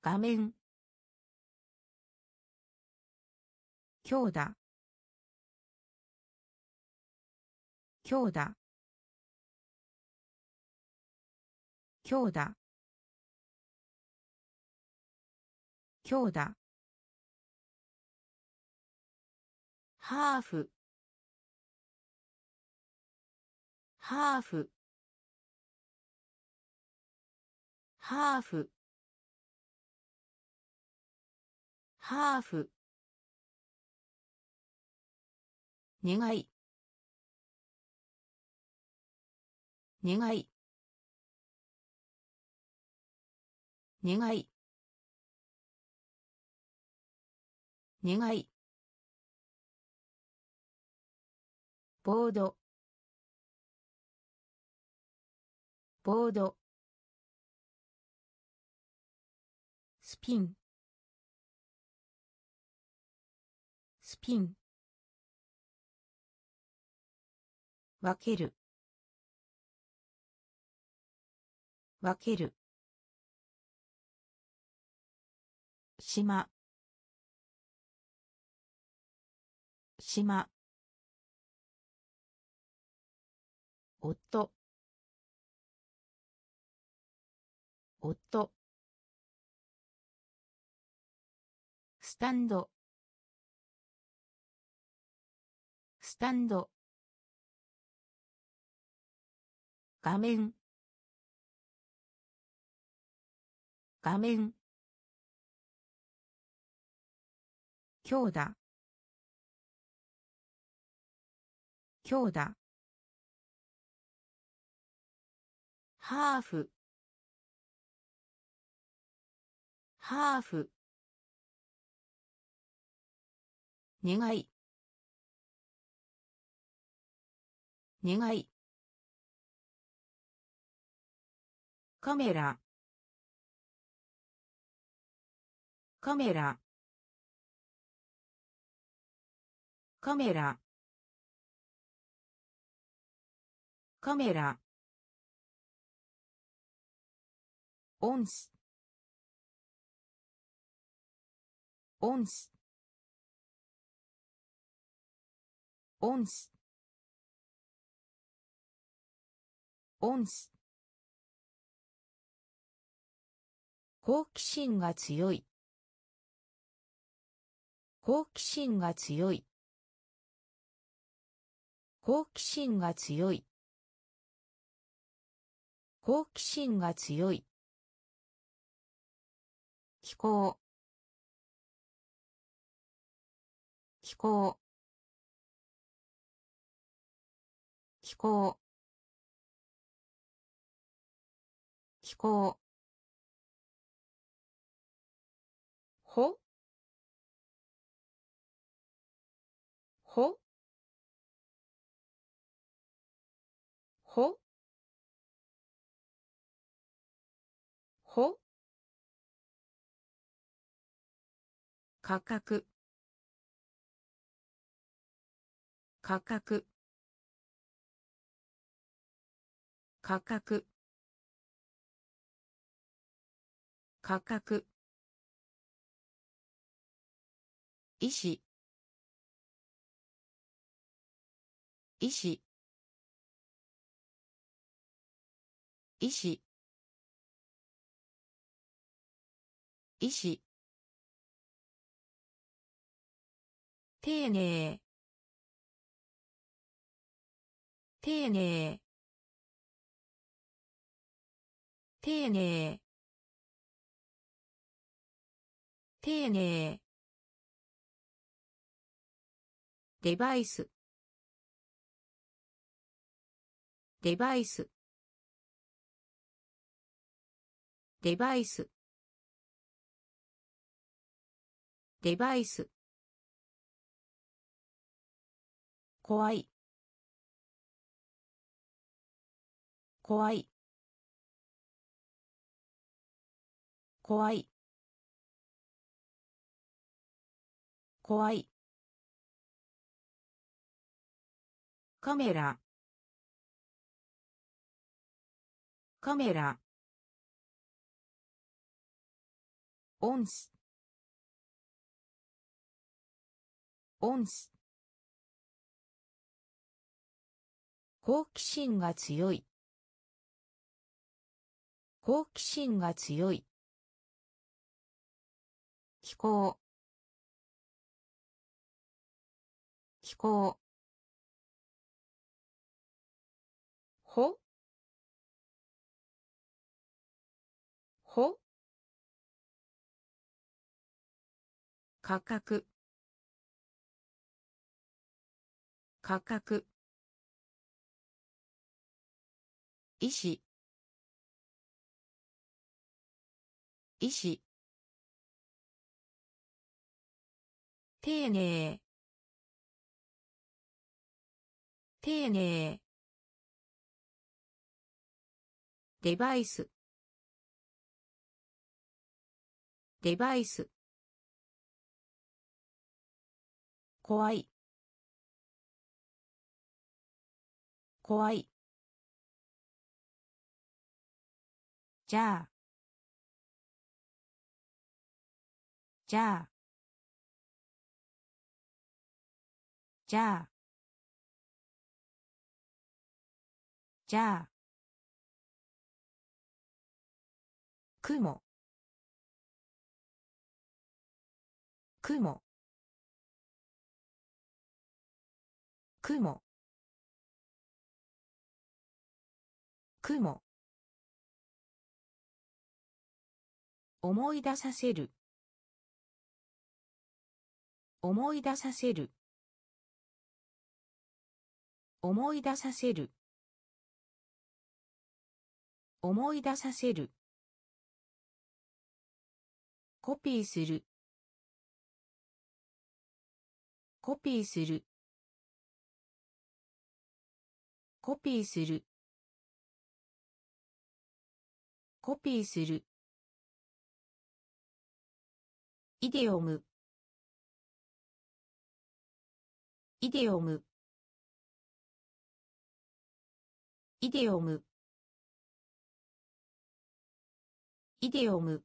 画面。強打。強打。強打。強打。ハーフ。ハーフ。ハーフ。ハーフ。願い。願い。願い。願い。ボード。ボード。スピン。スピン。分ける。分ける。島。島。夫。夫。スタンド。スタンド。画面。画面。強打。強打。ハーフ。ハーフ。願い。願い。カメラ。カメラ。カメラ。カメラ。オンス。オンス。オンス。オンス。好奇心が強い。好奇心が強い。好奇心が強い。好奇心が強い。気候。気候。気候。気候。ほ？ほ？ほ？ほ？価格。価格。価格。価格。医師医師医師医師丁寧。丁寧。丁寧。丁寧。デバイス。デバイス。デバイス。デバイス。怖い。怖い。怖い。怖い。カメラ。カメラ。オンス。オンス。好奇心が強い。好奇心が強い。気候。気候。ほ？ほ？価格。価格。医師医師丁寧。丁寧。デバイス。デバイス。怖い。怖い。じゃあ。じゃあ。じゃあ。じゃあ。雲。雲。雲。雲。思い出させる。思い出させる。思い出させる。思い出させる。コピーする。コピーする。コピーする。コピーする。イデオム。イデオム。イデオム。イデオム。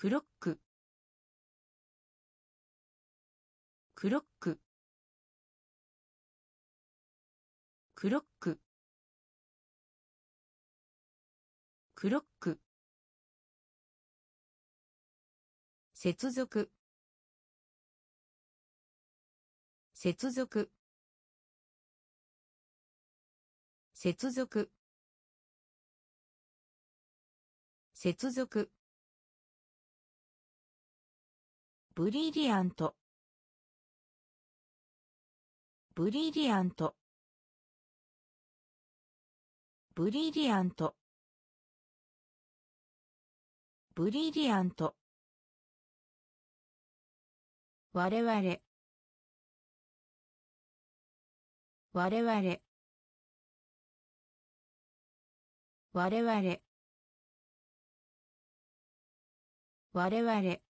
クロック。クロック。クロック。クロック。接続。接続。接続。接続。ブリリアント。ブリリアント。ブリリアント。ブリリアント。我々。我々。我々。我々。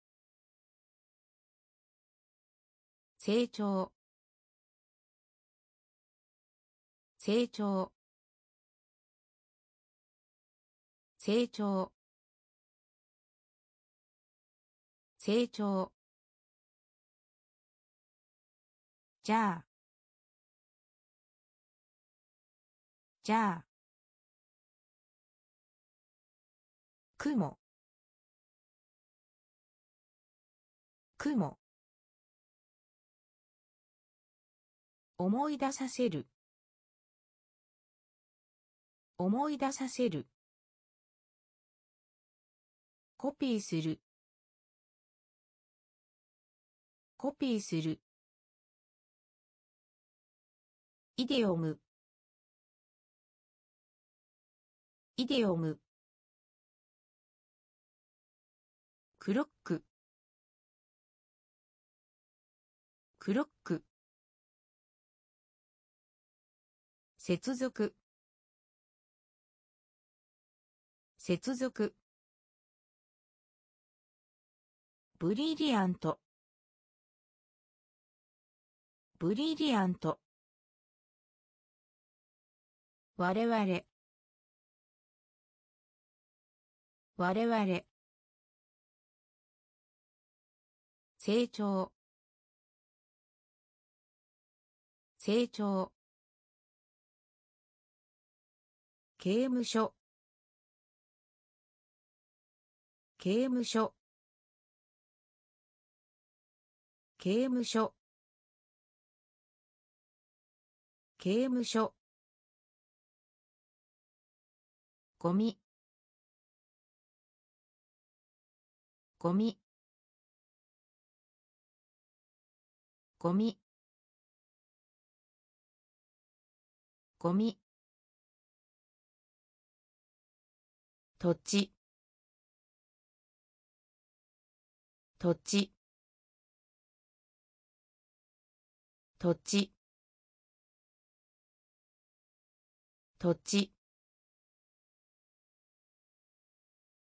成長。成長。成長。成長。じゃあ。じゃあ。雲。雲。思い出させる。思い出させる。コピーする。コピーする。イデオム。イデオム。クロック。クロック。接続。接続。ブリリアント。ブリリアント。我々。我々。成長。成長。刑務所。刑務所。刑務所。刑務所。ゴミ。ゴミ。ゴミ。ゴミ。土地。土地。土地。土地。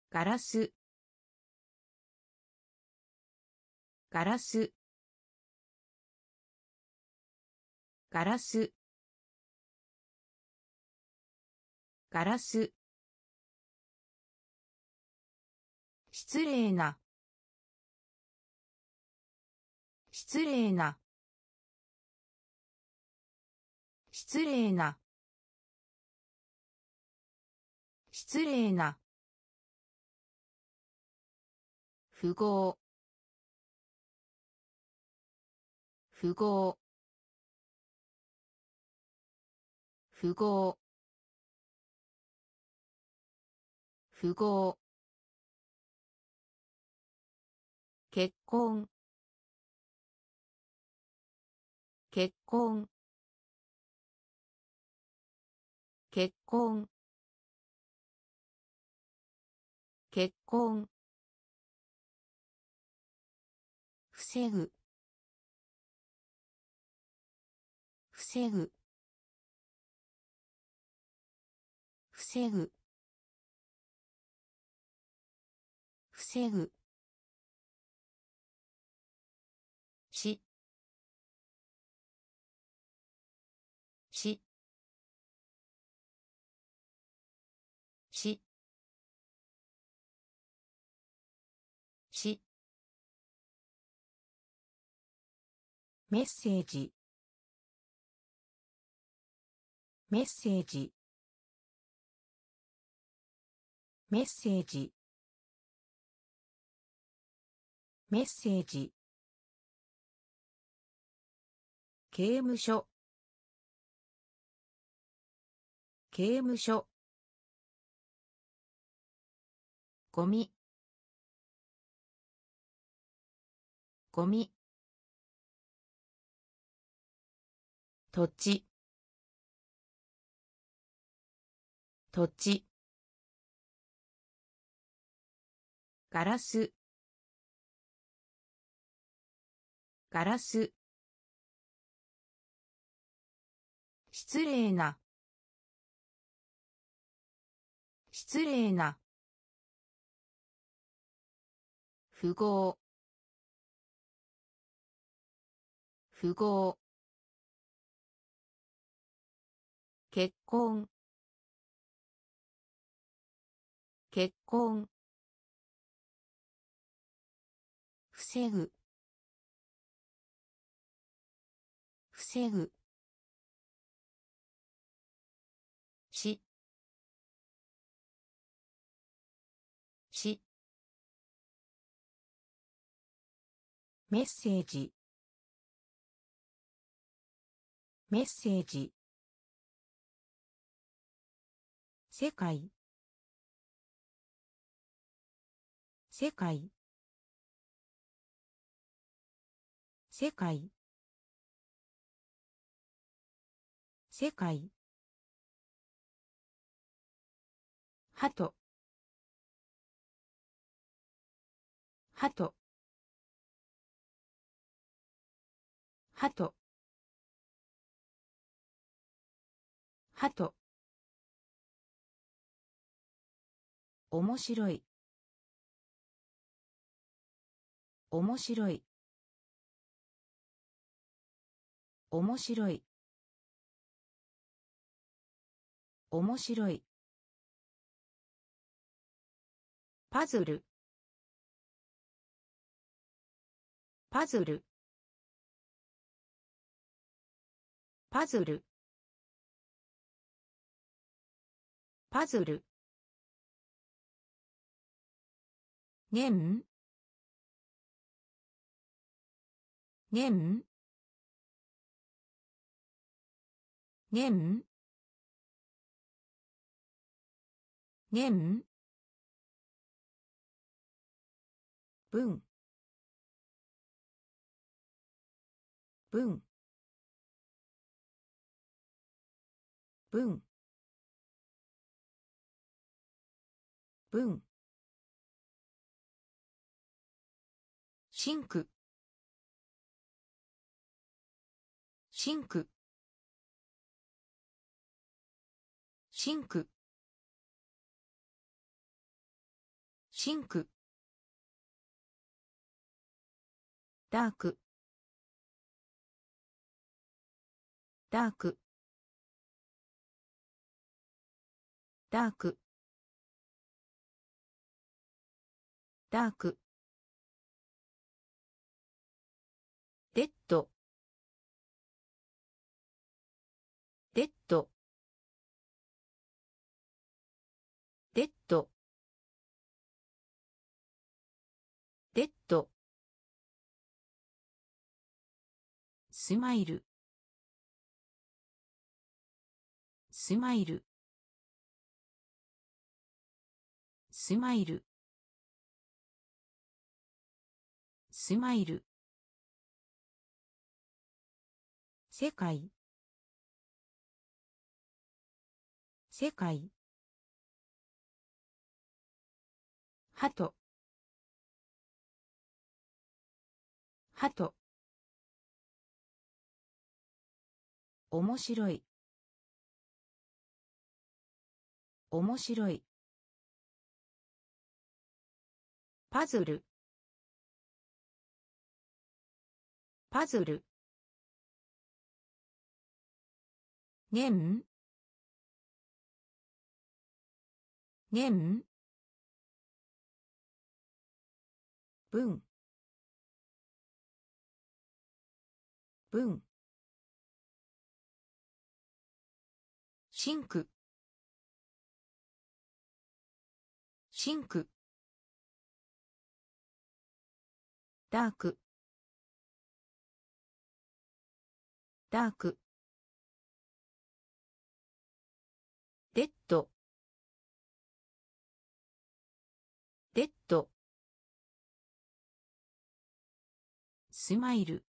ガラス。ガラス。ガラス。ガラス。失礼な。失礼な。失礼な。失礼な。符号符号符号符号結婚。結婚。結婚。結婚。防ぐ。防ぐ。防ぐ。防ぐ。メッセージ。メッセージ。メッセージ。メッセージ。刑務所。刑務所。ゴミ。ゴミ。土地。土地。ガラス。ガラス。失礼な。失礼な。符号符号結婚。結婚。防ぐ。防ぐ。し。し。メッセージ。メッセージ。世界。世界。世界。世界。ハトハトハトハト面白い。面白い。面白い。面白い。パズル。パズル。パズル。パズル。年年年年文文文文シンク。シンク。シンク。シンク。ダーク。ダーク。ダーク。ダーク。スマイル。スマイル。スマイル。スマイル。世界。世界。ハト。ハト。面白い。面白い。パズル。パズル。年年文。文。シンク。シンク。ダーク。ダーク。デッド。デッド。スマイル。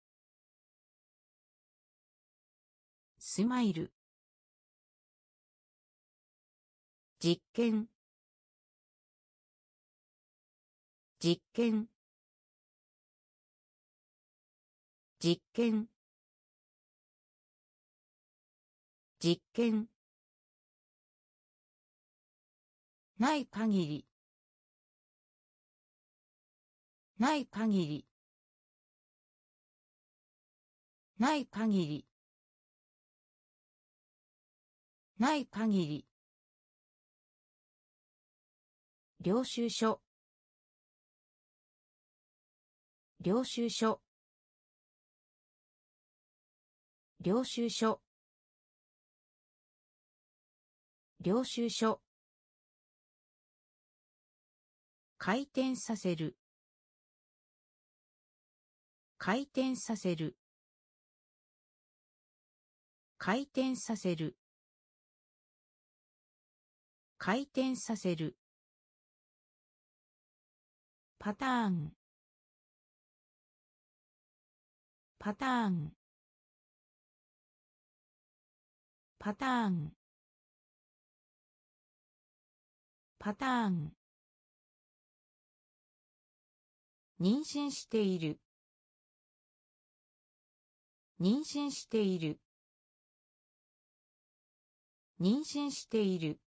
スマイル。実験。実験。実験。実験。ない限り。ない限り。ない限り。ない限り。領収書。領収書。領収書。領収書。回転させる。回転させる。回転させる。回転させる。パターン。パターン。パターン。パターン。妊娠している。妊娠している。妊娠している。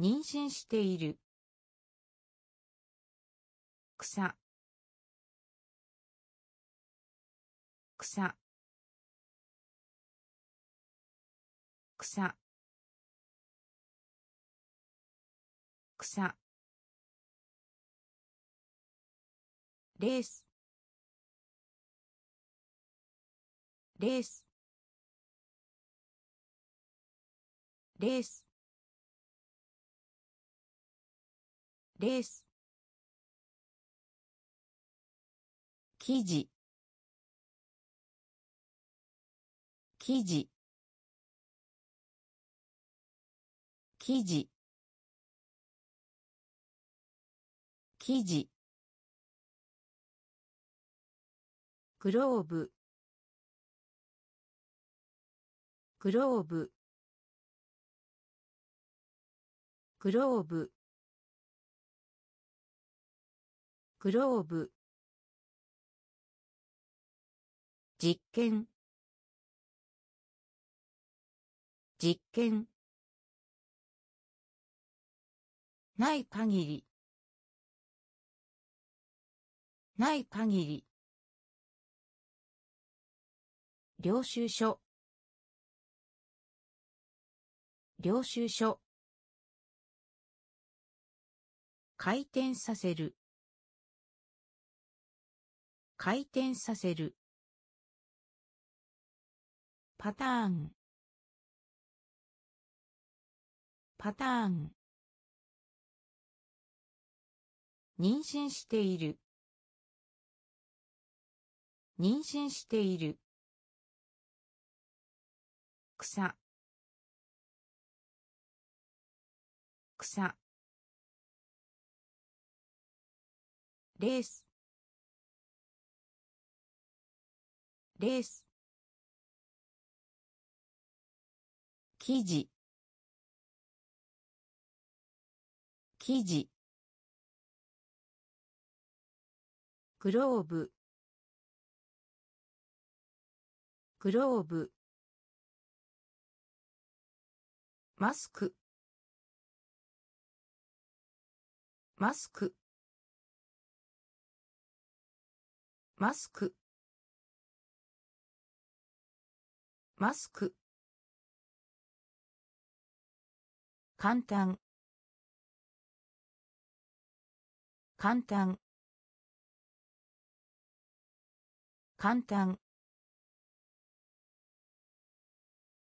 妊娠している。草。草。草。草。レース。レース。レース。レース。記事。記事。記事。記事。グローブ。グローブ。グローブ。グローブ。実験。実験。ない限り。ない限り。領収書。領収書。回転させる。回転させる。パターン。パターン。妊娠している。妊娠している。草。草。レース。レース。記事。記事。グローブ。グローブ。マスク。マスク。マスク。マスク。簡単。簡単。簡単。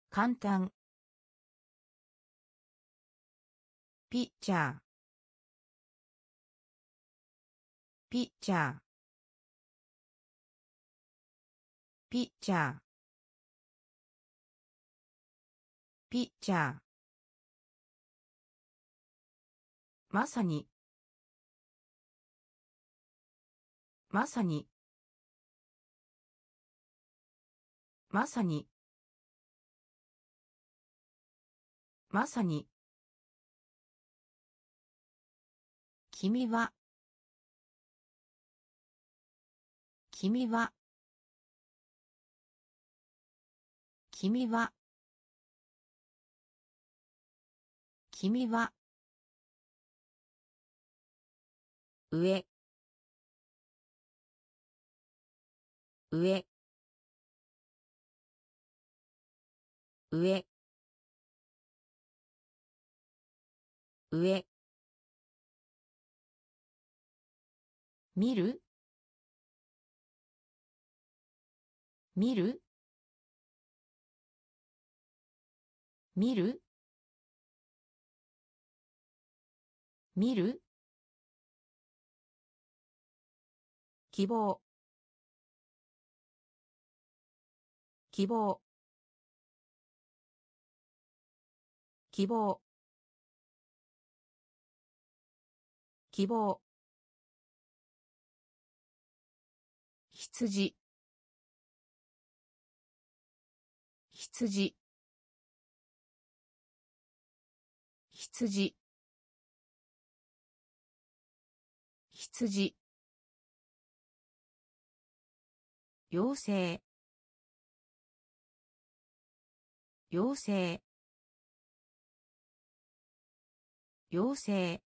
簡単。ピッチャー。ピッチャー。ピッチャー。ピッチャー。まさに。まさに。まさに。まさに。君は。君は。君は。君は。上。上。上。上。見る？見る？見る？見る？希望。希望。希望。希望。羊。羊。羊。羊。妖精妖精妖精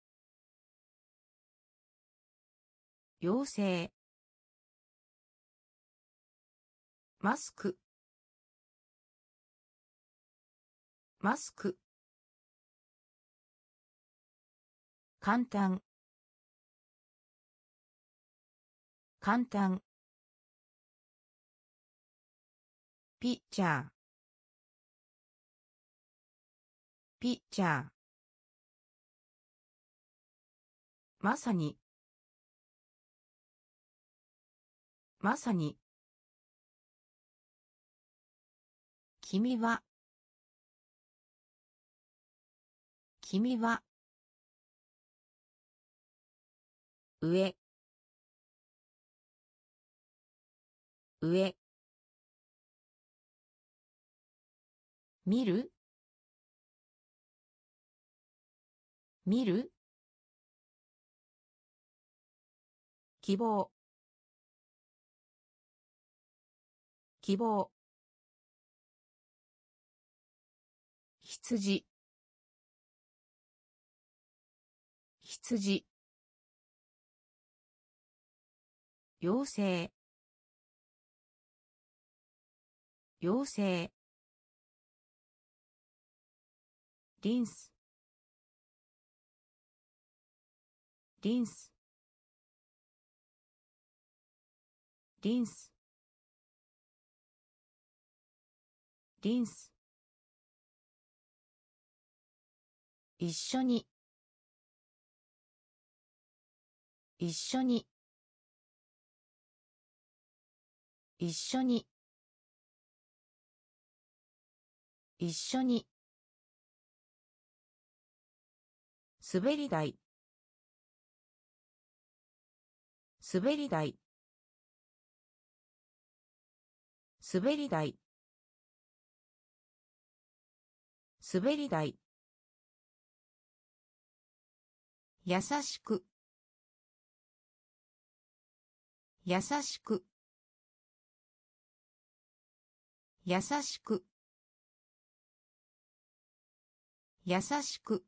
妖精マスク。マスク。簡単。簡単。ピッチャー。ピッチャー。まさに。まさに。君は。君は。上。上。見る？見る？希望。希望。羊。羊。妖精。妖精。リンスリンスリンスリンス一緒に一緒に。一緒に。一緒に。滑り台。滑り台。滑り台。滑り台。優しく。優しく。優しく。優しく。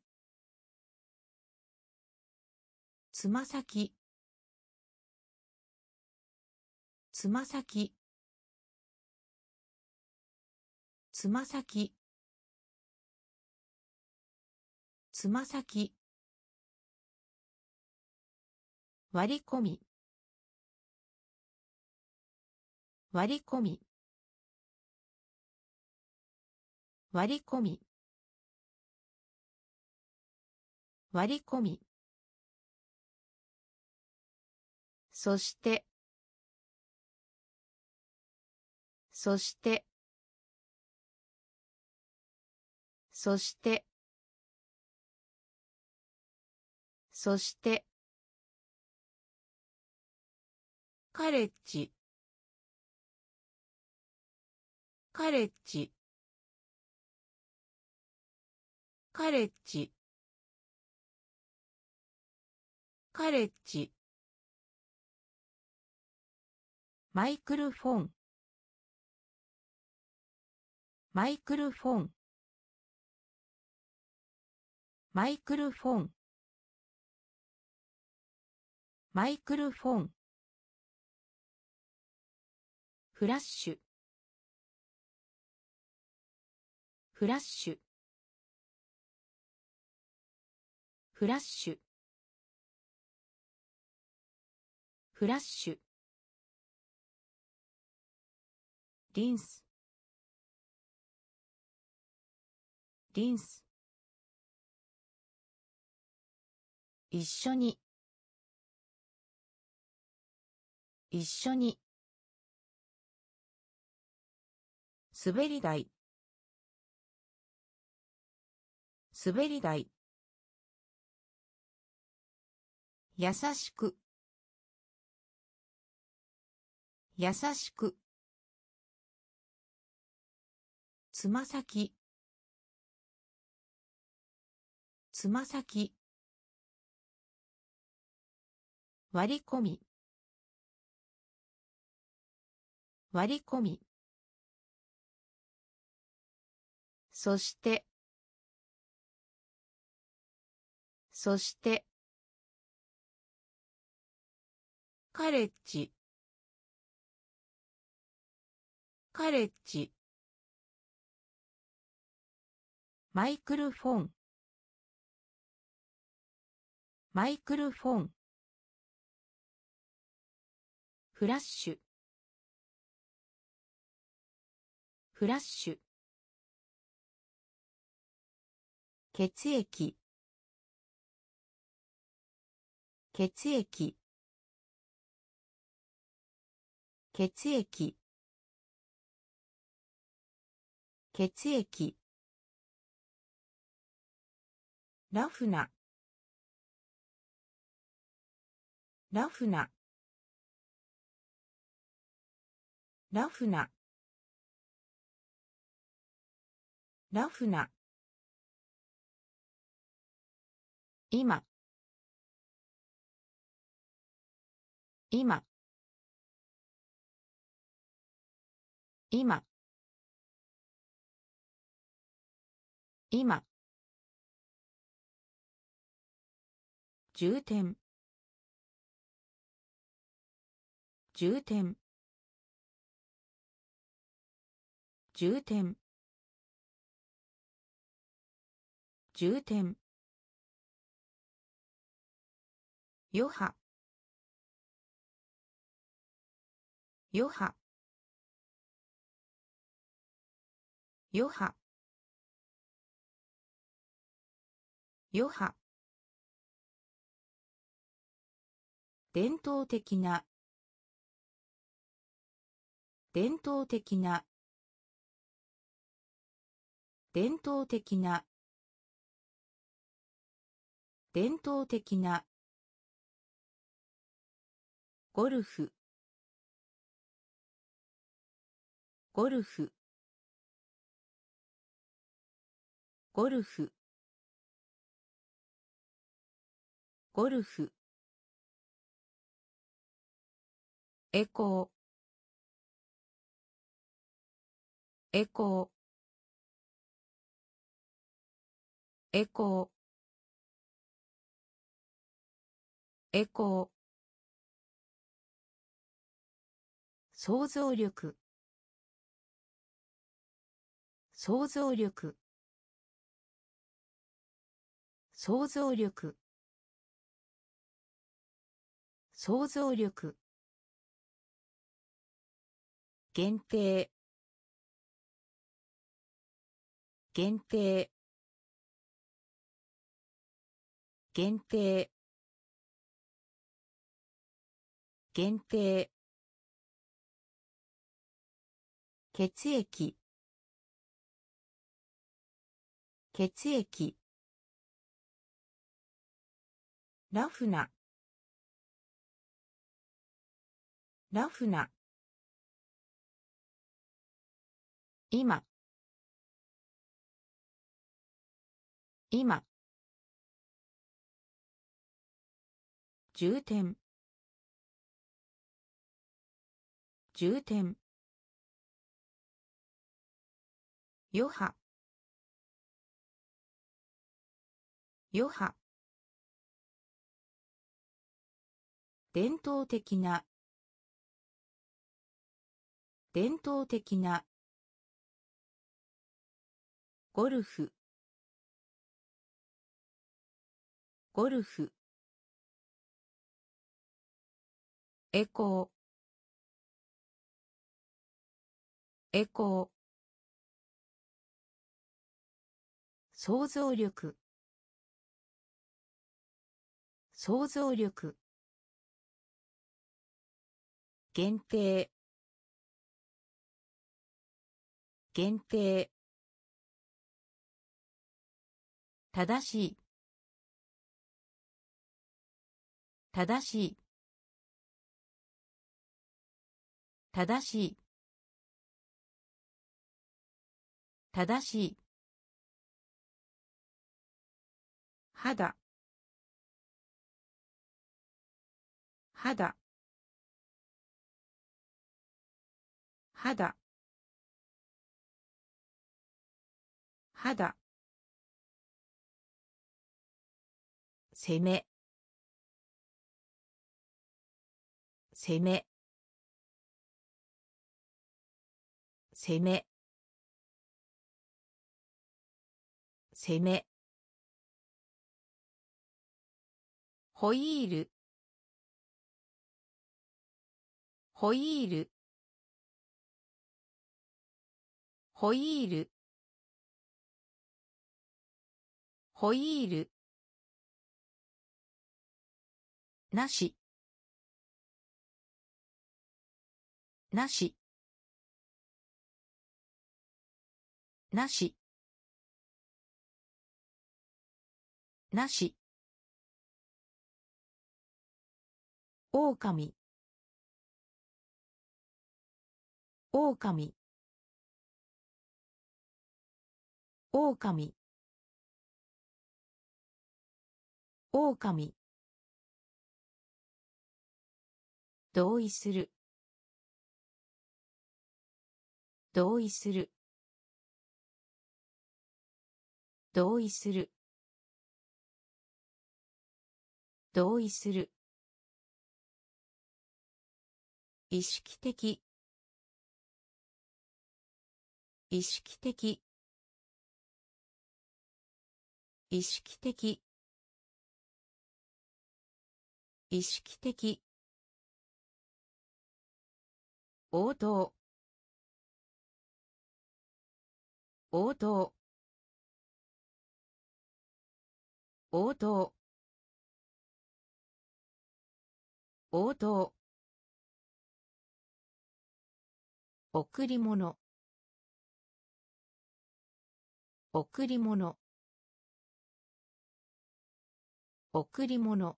つま先。つま先。つま先。つま先。割り込み。割り込み。割り込み。割り込み。そしてそしてそしてそしてカレッジカレッジカレッジカレッジ。マイクロフォン。マイクロフォン。マイクロフォン。マイクロフォン。フラッシュ。フラッシュ。フラッシュ。フラッシュ。リンスリンス一緒に一緒に滑り台滑り台優しく優しくつま先。つま先。割り込み。割り込み。そして。そして。カレッジ。カレッジ。マイクロフォン。マイクロフォン。フラッシュ。フラッシュ。血液。血液。血液。血液。ラフな。ラフな。ラフな。ラフな。今。今。今。今。重点。重点。重点。重点。余波。余波。余波。余波。伝統的な。伝統的な。伝統的な。伝統的な。ゴルフ。ゴルフ。ゴルフ。ゴルフ。エコー。エコー。エコー。エコー。想像力。想像力。想像力。想像力。限定。限定。限定。限定。血液。血液。ラフなラフな今。今。重点。重点。余波。余波。伝統的な。伝統的な。ゴルフ。ゴルフ。エコー。エコー。想像力。想像力。限定。限定。正しい。正しい。正しい。正しい。肌。肌。肌。肌。攻め。攻め。攻め。攻め。ホイール。ホイール。ホイール。ホイール。なし。なし。なし。なし。オオカミオオカミオオカミオオカミ同意する。同意する。同意する。同意する。意識的。意識的。意識的。意識的。応答。応答。応答。応答。贈り物。贈り物。贈り物。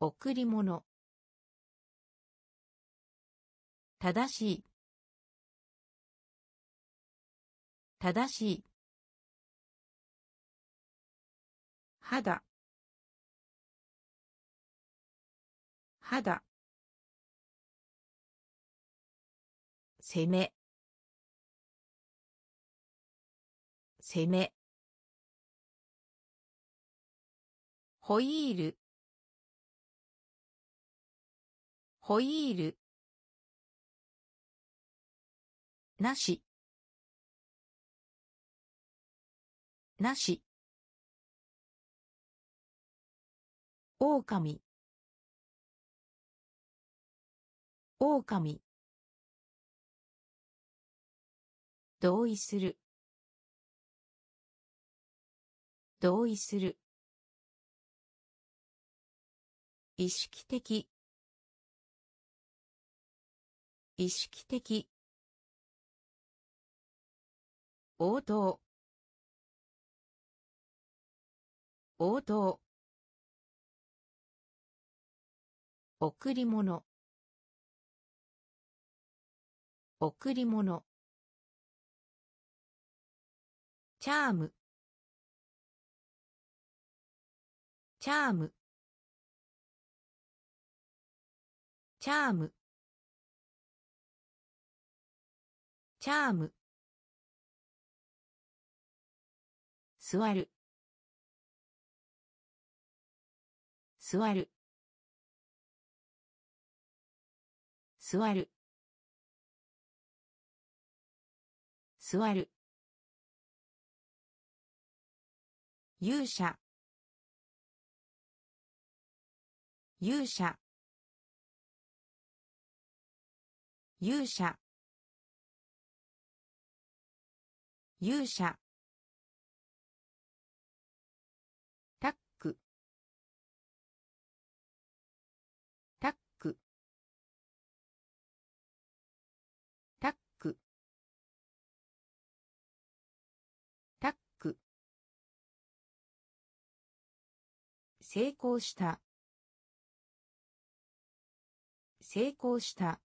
贈り物。正しい。正しい。肌。肌。攻め。攻め。ホイール。ホイールなし。なし。オオカミオオカミ同意する。同意する。意識的。意識的。応答。応答。贈り物。贈り物。チャーム。チャーム。チャーム。チャーム。座る。座る。座る。座る。勇者。勇者。勇者。勇者。成功した。成功した。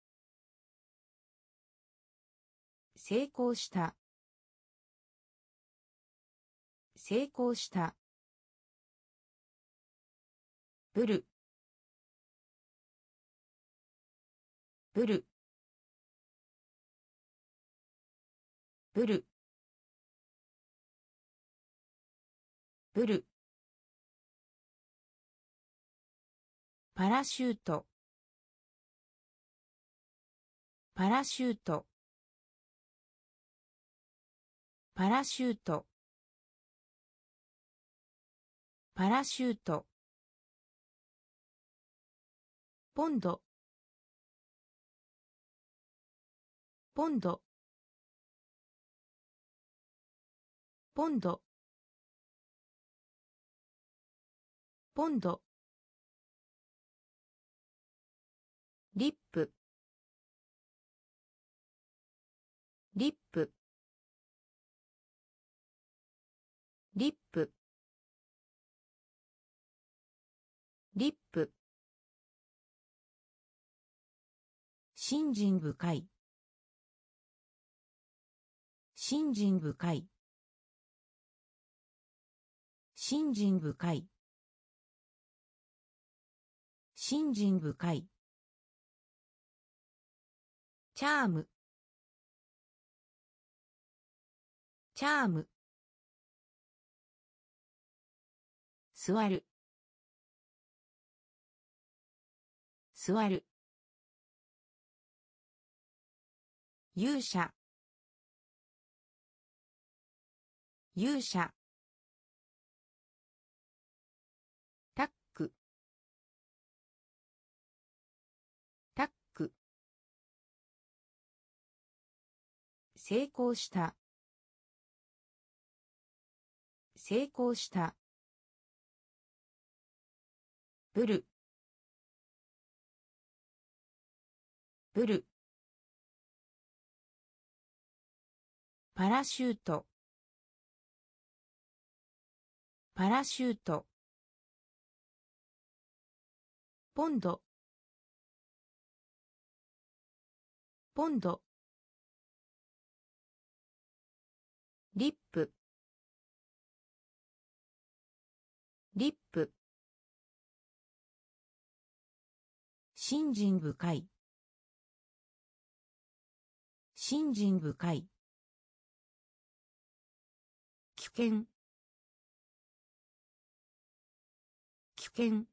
成功した。成功した。ブル。ブル。ブル。ブル。パラシュート。パラシュート。パラシュート。パラシュート。ポンド。ポンド。ポンド。ポンド。リップ。リップ。リップ。リップ。信心深い。信心深い。信心深い。信心深い。チャーム。チャーム。座る。座る。勇者。勇者。成功した。成功した。ブル。ブル。パラシュート。パラシュート。ポンド。ポンド。リップ。リップ。信心深い。信心深い。危険。危険。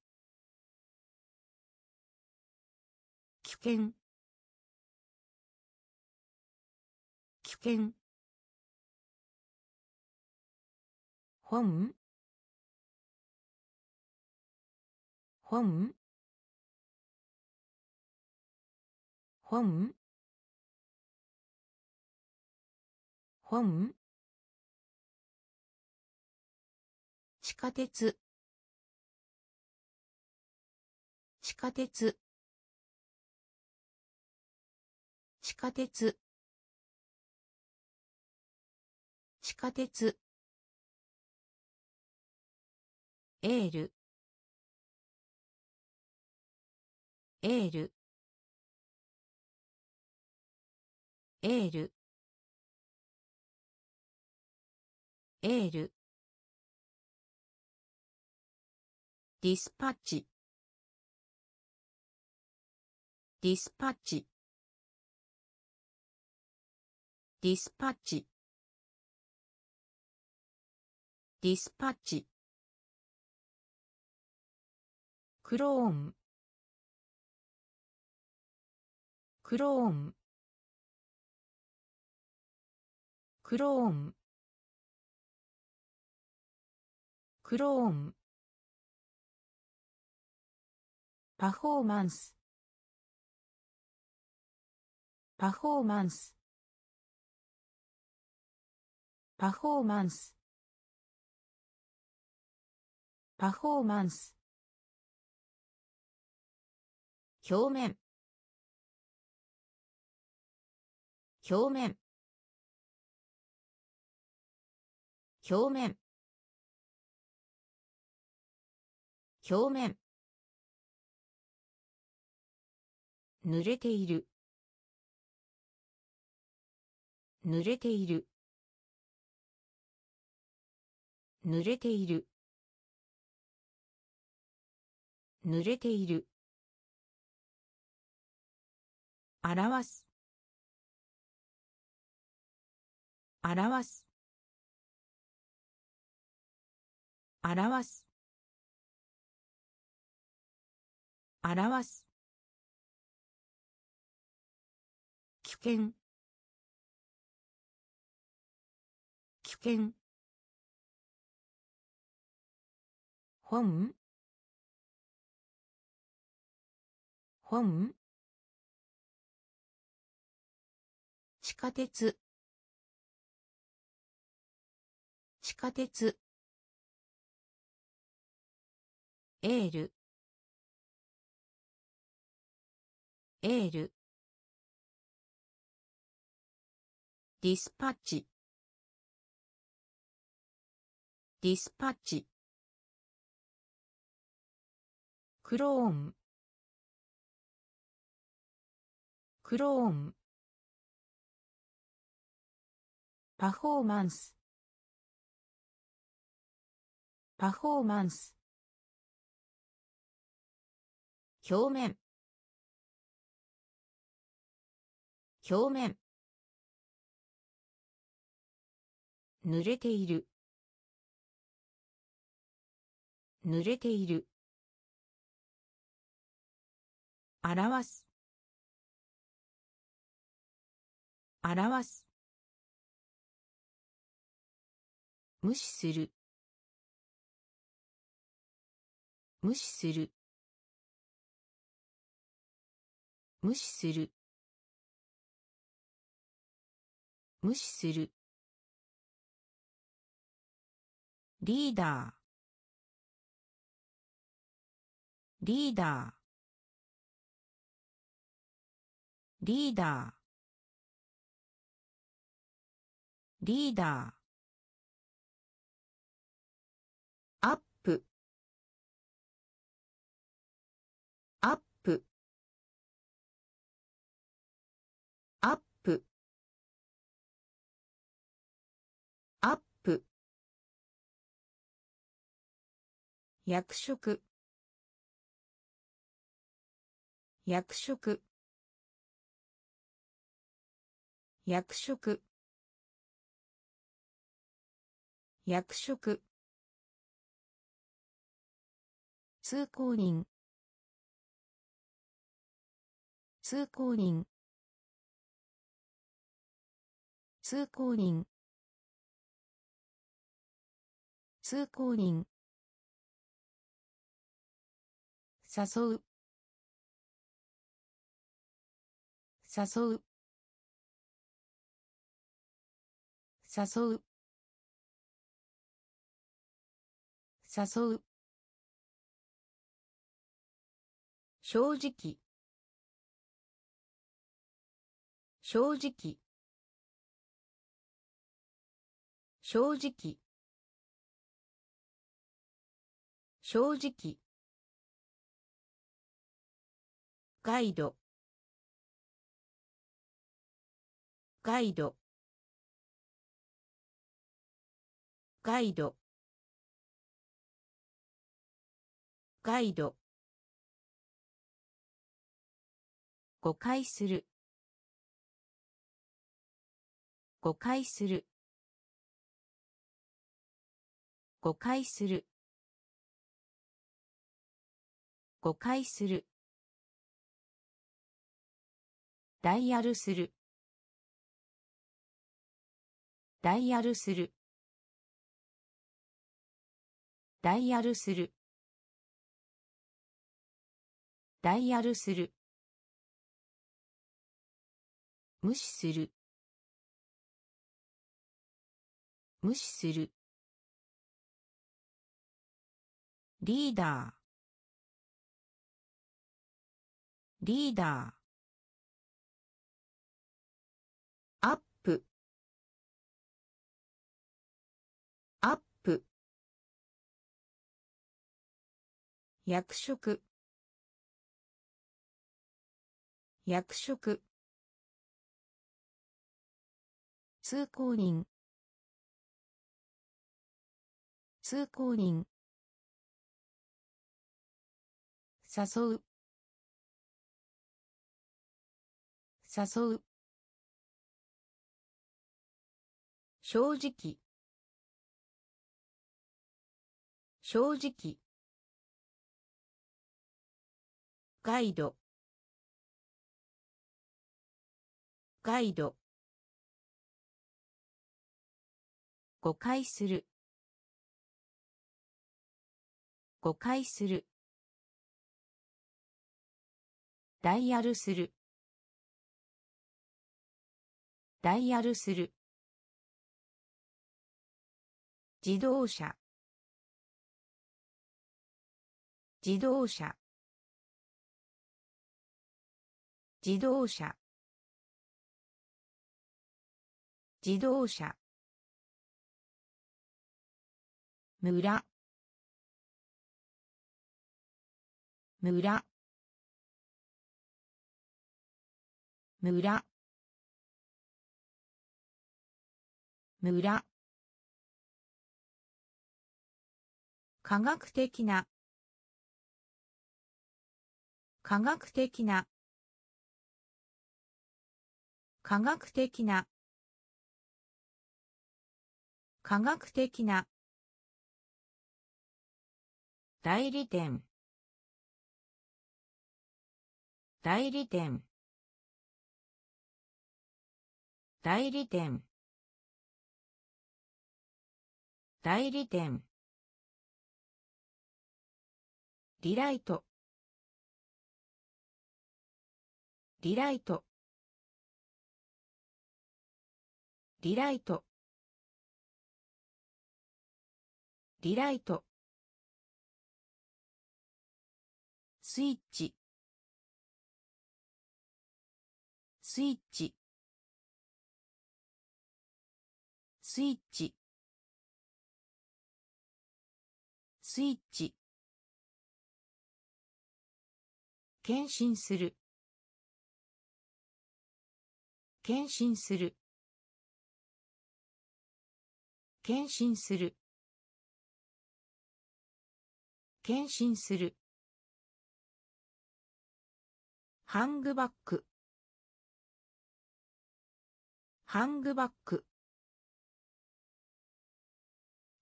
危険。危険。本？本？本？本？地下鉄。地下鉄。地下鉄。地下鉄。エール。エール。エール。エール。ディスパッチ。ディスパッチ。ディスパッチ。ディスパッチ。クローン。クローン。クローン。クローン。パフォーマンス。パフォーマンス。パフォーマンス。パフォーマンス。表面。表面。表面。表面。濡れている。濡れている。濡れている。濡れている。表す。表す。表す。表す。危険。危険。本？本？下鉄。地下鉄。エール。エール。ディスパッチ。ディスパッチ。クローン。クローン。パフォーマンス。パフォーマンス。表面。表面。濡れている。濡れている。表す。表す。無視する。無視する。無視する。無視する。リーダー。リーダー。リーダー。リーダー。役職。役職。役職。役職。通行人。通行人。通行人。通行人。誘う。誘う。誘う。誘う。正直。正直。正直。正直。ガイド。ガイド。ガイド。ガイド。誤解する。誤解する。誤解する。誤解する。ダイヤルする。ダイヤルする。ダイヤルする。ダイヤルする。無視する。無視する。リーダー。リーダー。役職。役職。通行人。通行人。誘う。誘う。正直。正直。ガイド。ガイド。誤解する。誤解する。ダイヤルする。ダイヤルする。自動車。自動車。自動車。自動車。村。村。村。村。科学的な。科学的な。科学的な。科学的な。代理店。代理店。代理店。代理店。リライト。リライト。リライト。リライト。スイッチ。スイッチ。スイッチ。スイッチ。検診する。検診する。検診する。検診する。ハングバック。ハングバック。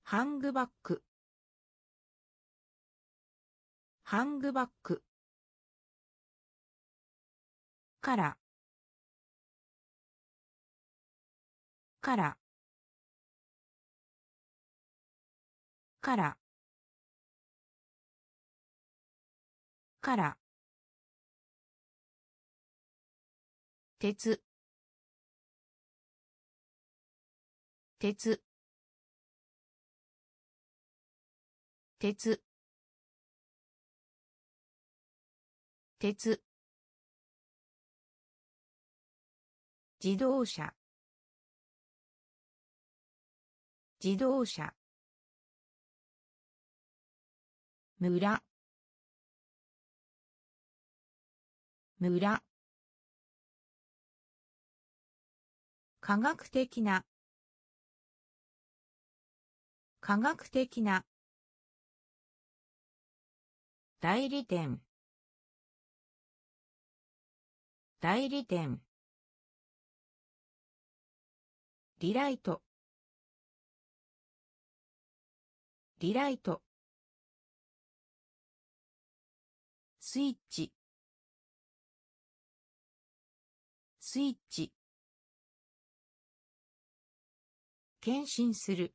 ハングバック。ハングバック。から。から。から。から。鉄。鉄。鉄。鉄。自動車。自動車。村。村。科学的な。科学的な。代理店。代理店。リライト。リライト。スイッチ。スイッチ。献身する。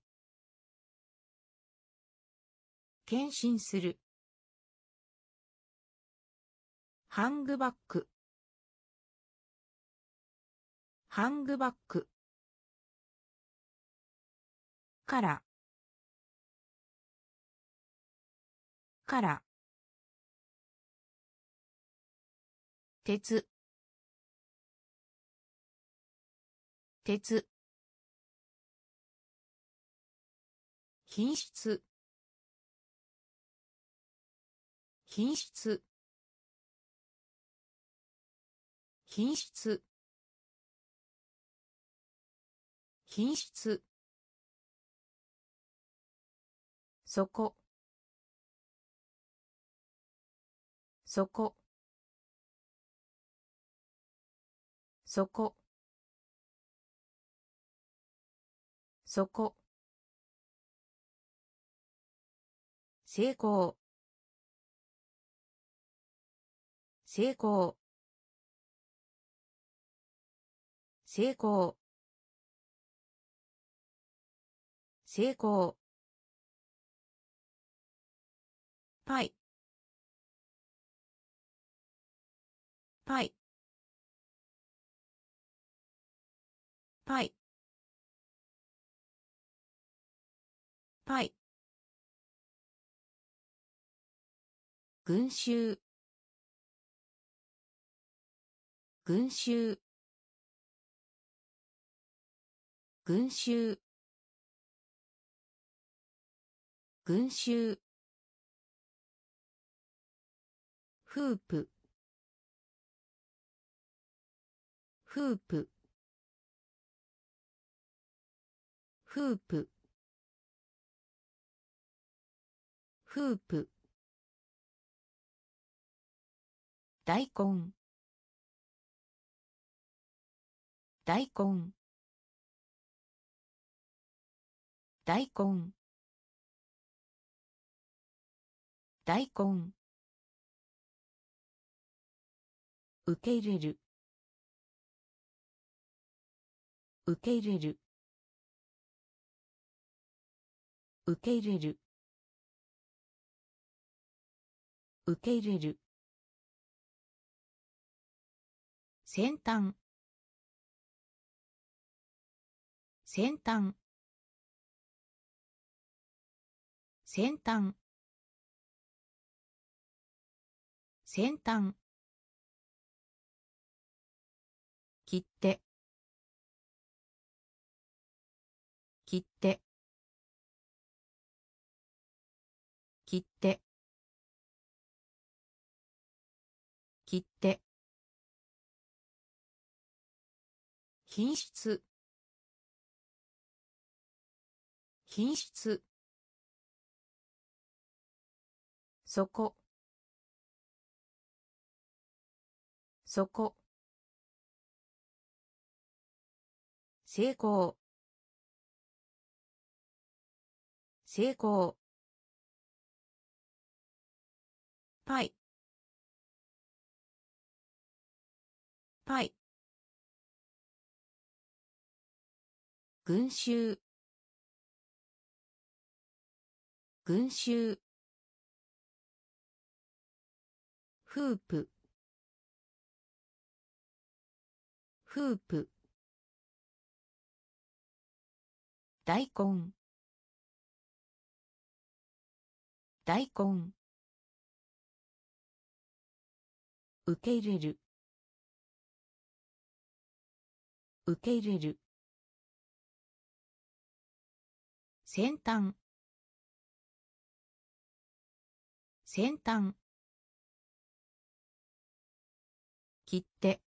献身する。ハングバック。ハングバック。からから鉄。鉄。品質。品質。品質。品質。そこそこそこ。そこ。成功。成功。成功。成功。パイ。パイ。パイ。パイ。群衆。群衆。群衆。群衆。フープ。フープ。フープ。フープ。大根。大根。大根。大根。受け入れる。受け入れる。受け入れる。受け入れる。先端。先端。先端。先端。切って切って切って。切って。品質。品質。そこそこ成功。成功。パイ。パイ。群衆。群衆。フープ。フープ。大根。大根。受け入れる。受け入れる。先端。先端。切って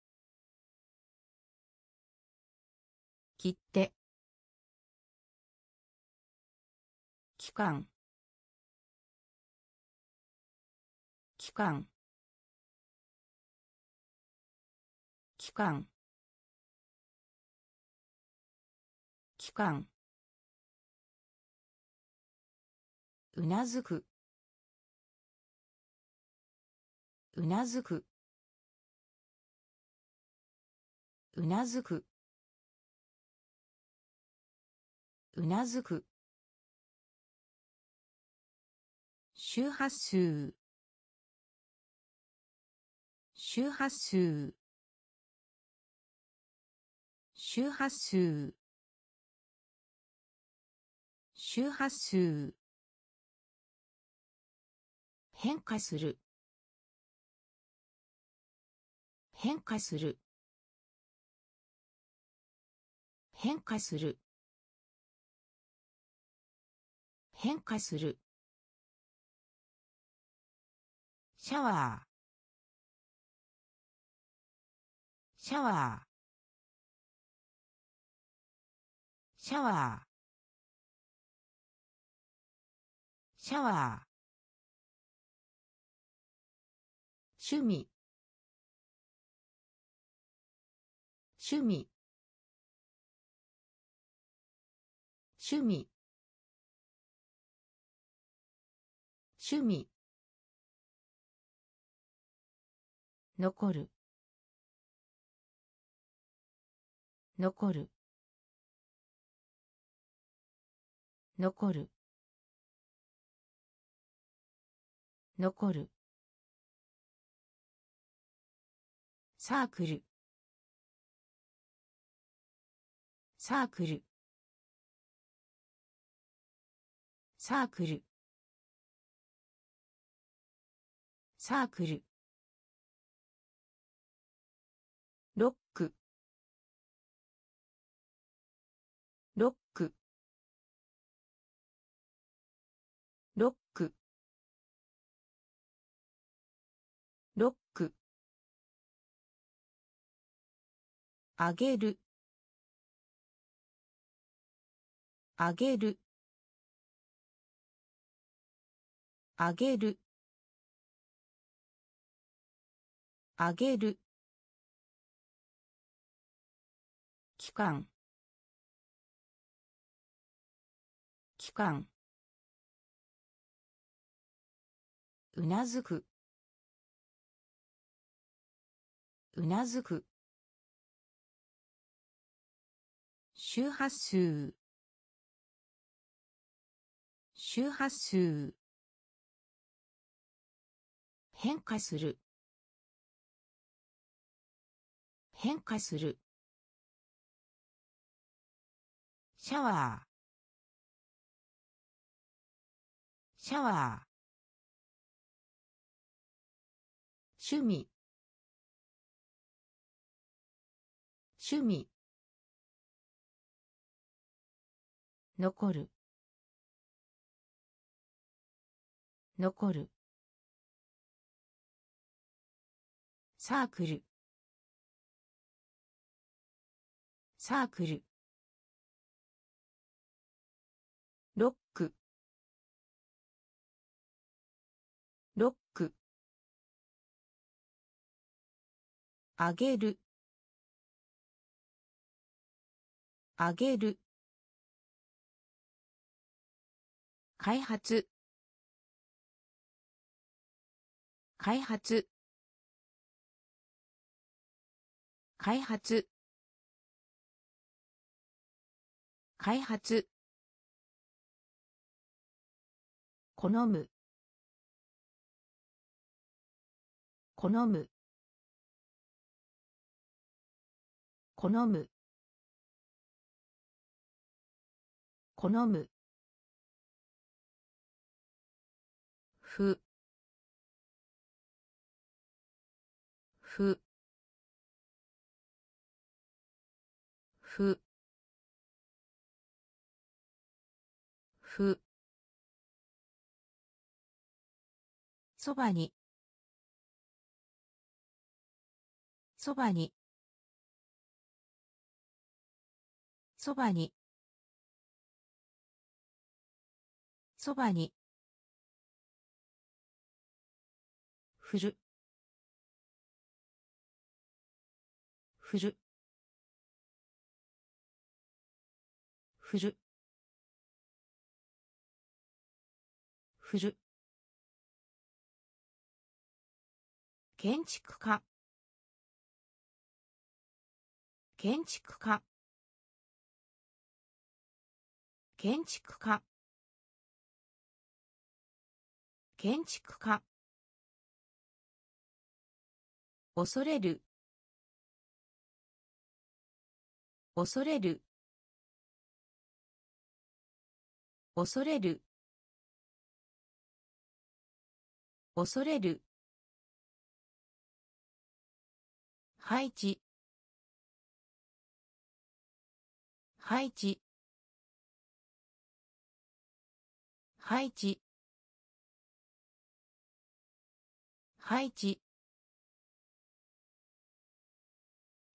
切って期間期間期間。期間。うなずく。うなずく。うなずく。うなずく。周波数。周波数。周波数。周波数。変化する。変化する。変化する。変化する。シャワー。シャワー。シャワー。シャワー。趣味。趣味。趣味。趣味。残る。残る。残る。残る。サークル。サークル。サークル。サークル。あげる。あげる。あげる。あげる。期間。期間。うなずく。うなずく。周波数。周波数。変化する。変化する。シャワー。シャワー。趣味。趣味。残る。残る。サークル。サークル。ロック。ロック。あげる。あげる。開発。開発。開発。開発。好む。好む。好む。好む。ふふふふ。そばに。そばに。そばに。そばに。振る。振る。振る。振る。建築家。建築家。建築家。建築家。恐れる。恐れる。恐れる。恐れる。配置。配置。配置。配置。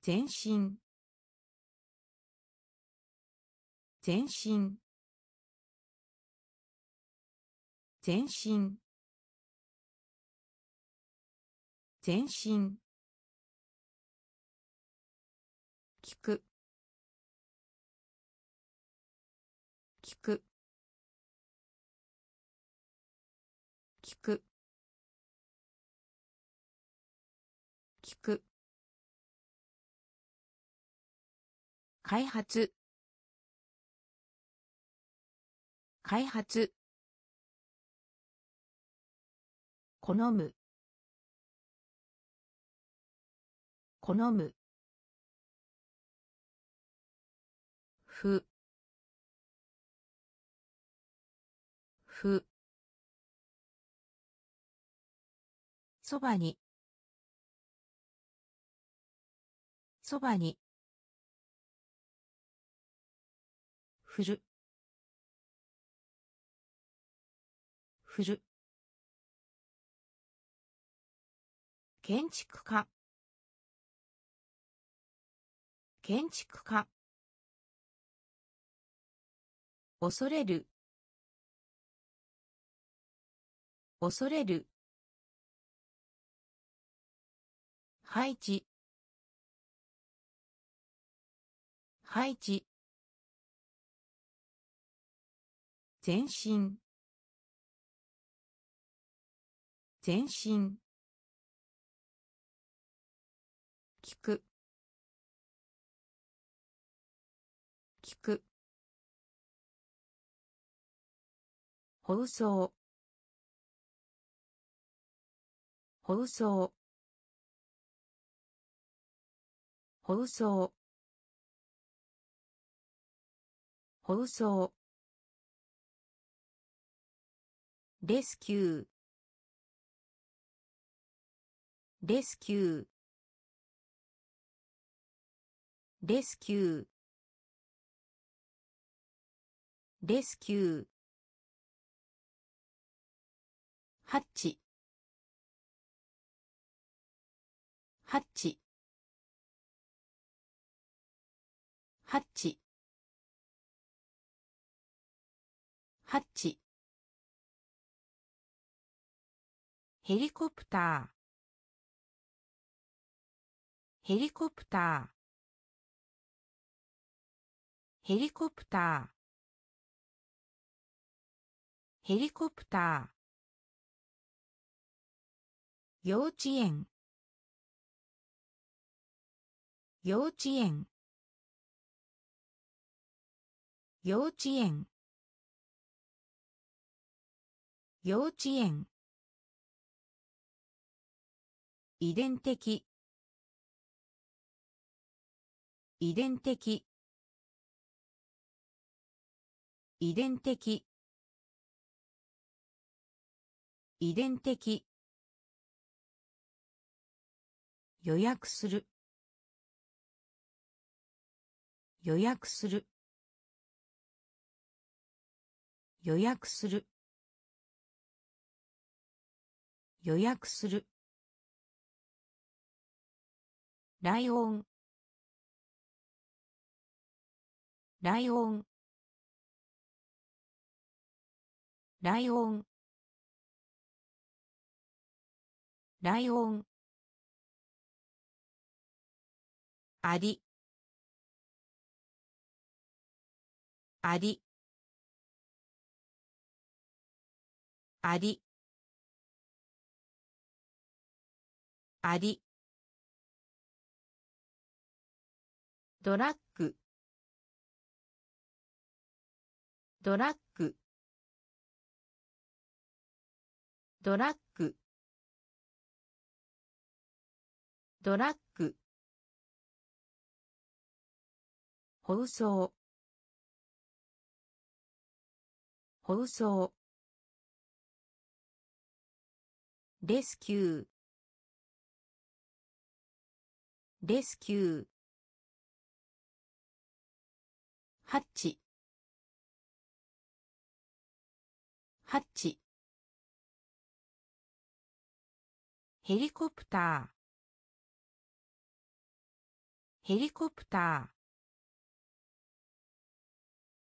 全身全身全身全身開発。開発。好む。好む。ふ。ふ。そばに。そばに。振る。振る。建築家。建築家。恐れる。恐れる。配置。配置。全身全身聞く。聞く。放送。放送。放送。放送。レスキュー。レスキュー。レスキュー。レスキュー。ハッチ。ハッチ。ハッチ。ハッチ。ヘリコプター。ヘリコプター。ヘリコプター。ヘリコプター。幼稚園。幼稚園。幼稚園。幼稚園。遺伝的。遺伝的。遺伝的。遺伝的。予約する。予約する。予約する。予約する。ライオン。ライオン。ライオン。ライオン。ありありありありドラッグ。ドラッグ。ドラッグ。ドラッグ。放送放送レスキュー。レスキュー。ハッチハッチヘリコプター。ヘリコプタ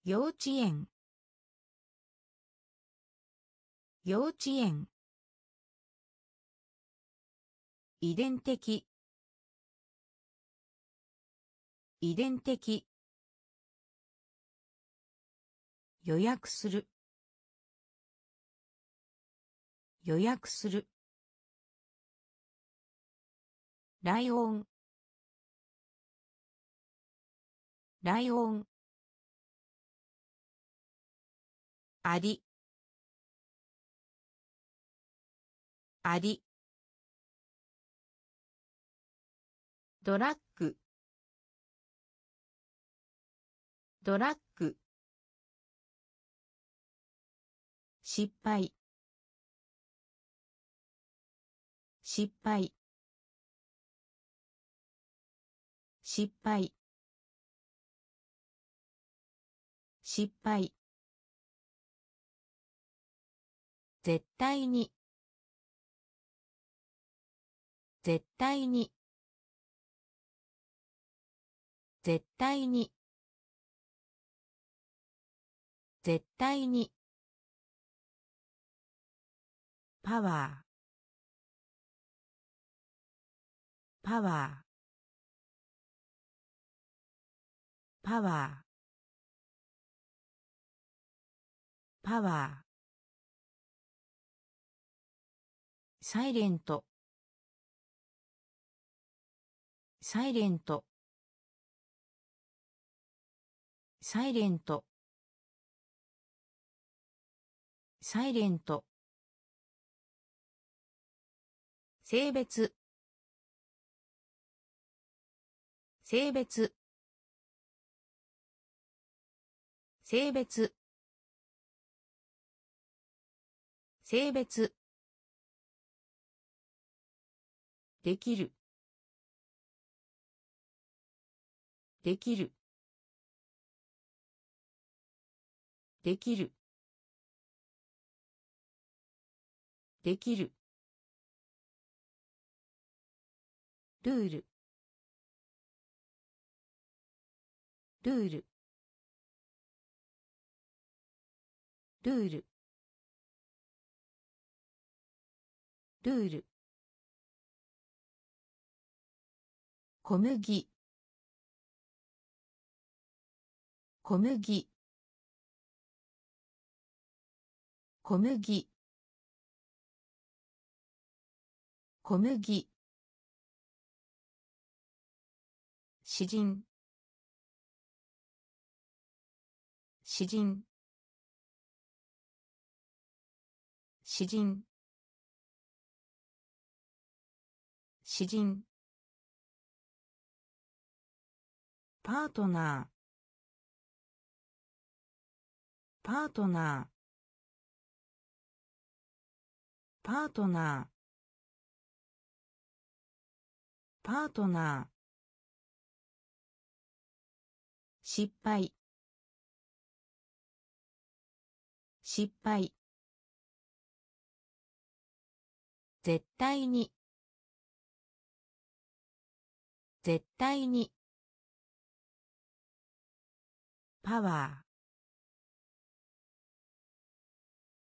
ー。幼稚園。幼稚園。遺伝的。遺伝的。予約する。予約する。ライオン。ライオン。ありありドラッグ。ドラッグ。失敗。失敗。失敗。失敗。絶対に。絶対に。絶対に。絶対に。パワー。パワー。パワー。パワー。サイレント。サイレント。サイレント。サイレント。性別。性別。性別。性別。できる。できる。できる。できる。ルール。ルール。ルール。ルール。小麦。小麦。小麦。小麦。詩人。詩人。詩人。詩人。パートナー。パートナー。パートナー。パートナー。失敗。失敗。絶対に。絶対に。パワー。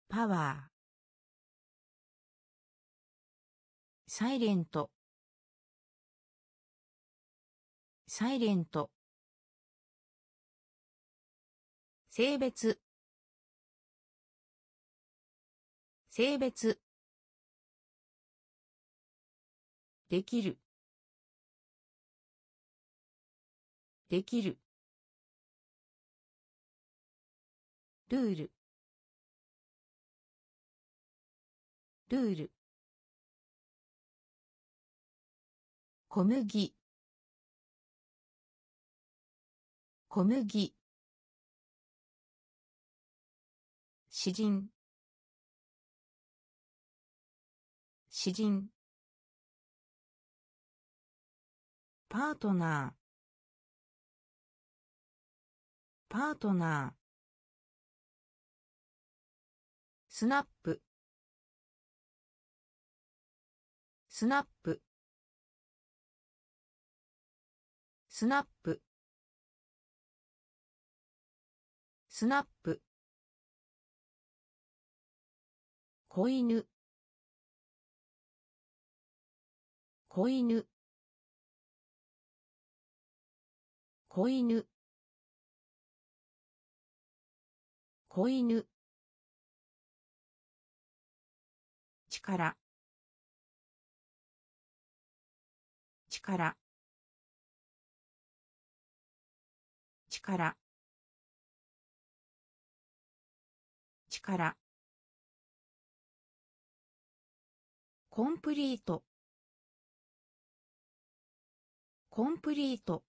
パワー。サイレント。サイレント。性別。性別。できる。できる。ルール。ルール。小麦。小麦。詩人。詩人。パートナー。パートナー。スナップ。スナップ。スナップ。スナップ。子犬。子犬。子犬。子犬。力。力。力。力。コンプリート。コンプリート。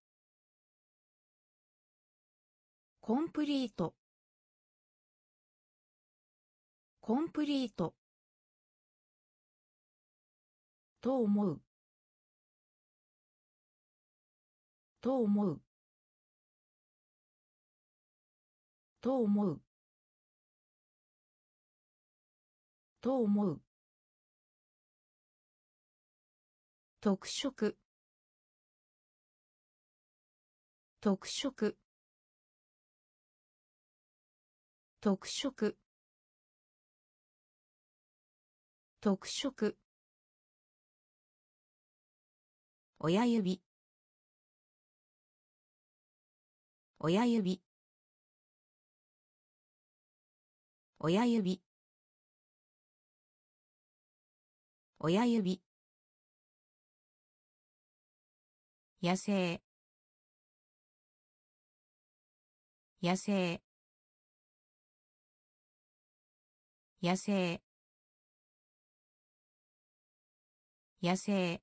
コンプリート。コンプリート。と思う。と思う。と思う。と思う。特色。特色。特色。特色。親指。親指。親指。親指。野生。野生。野生。野生。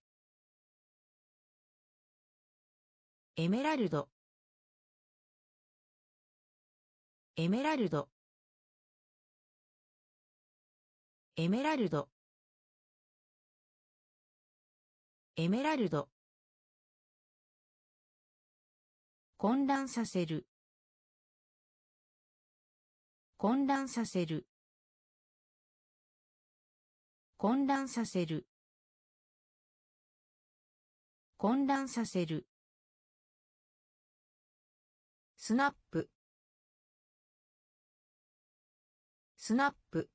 エメラルド。エメラルド。エメラルド。エメラルド。混乱させる。混乱させる。混乱させる。混乱させる。スナップ。スナップ。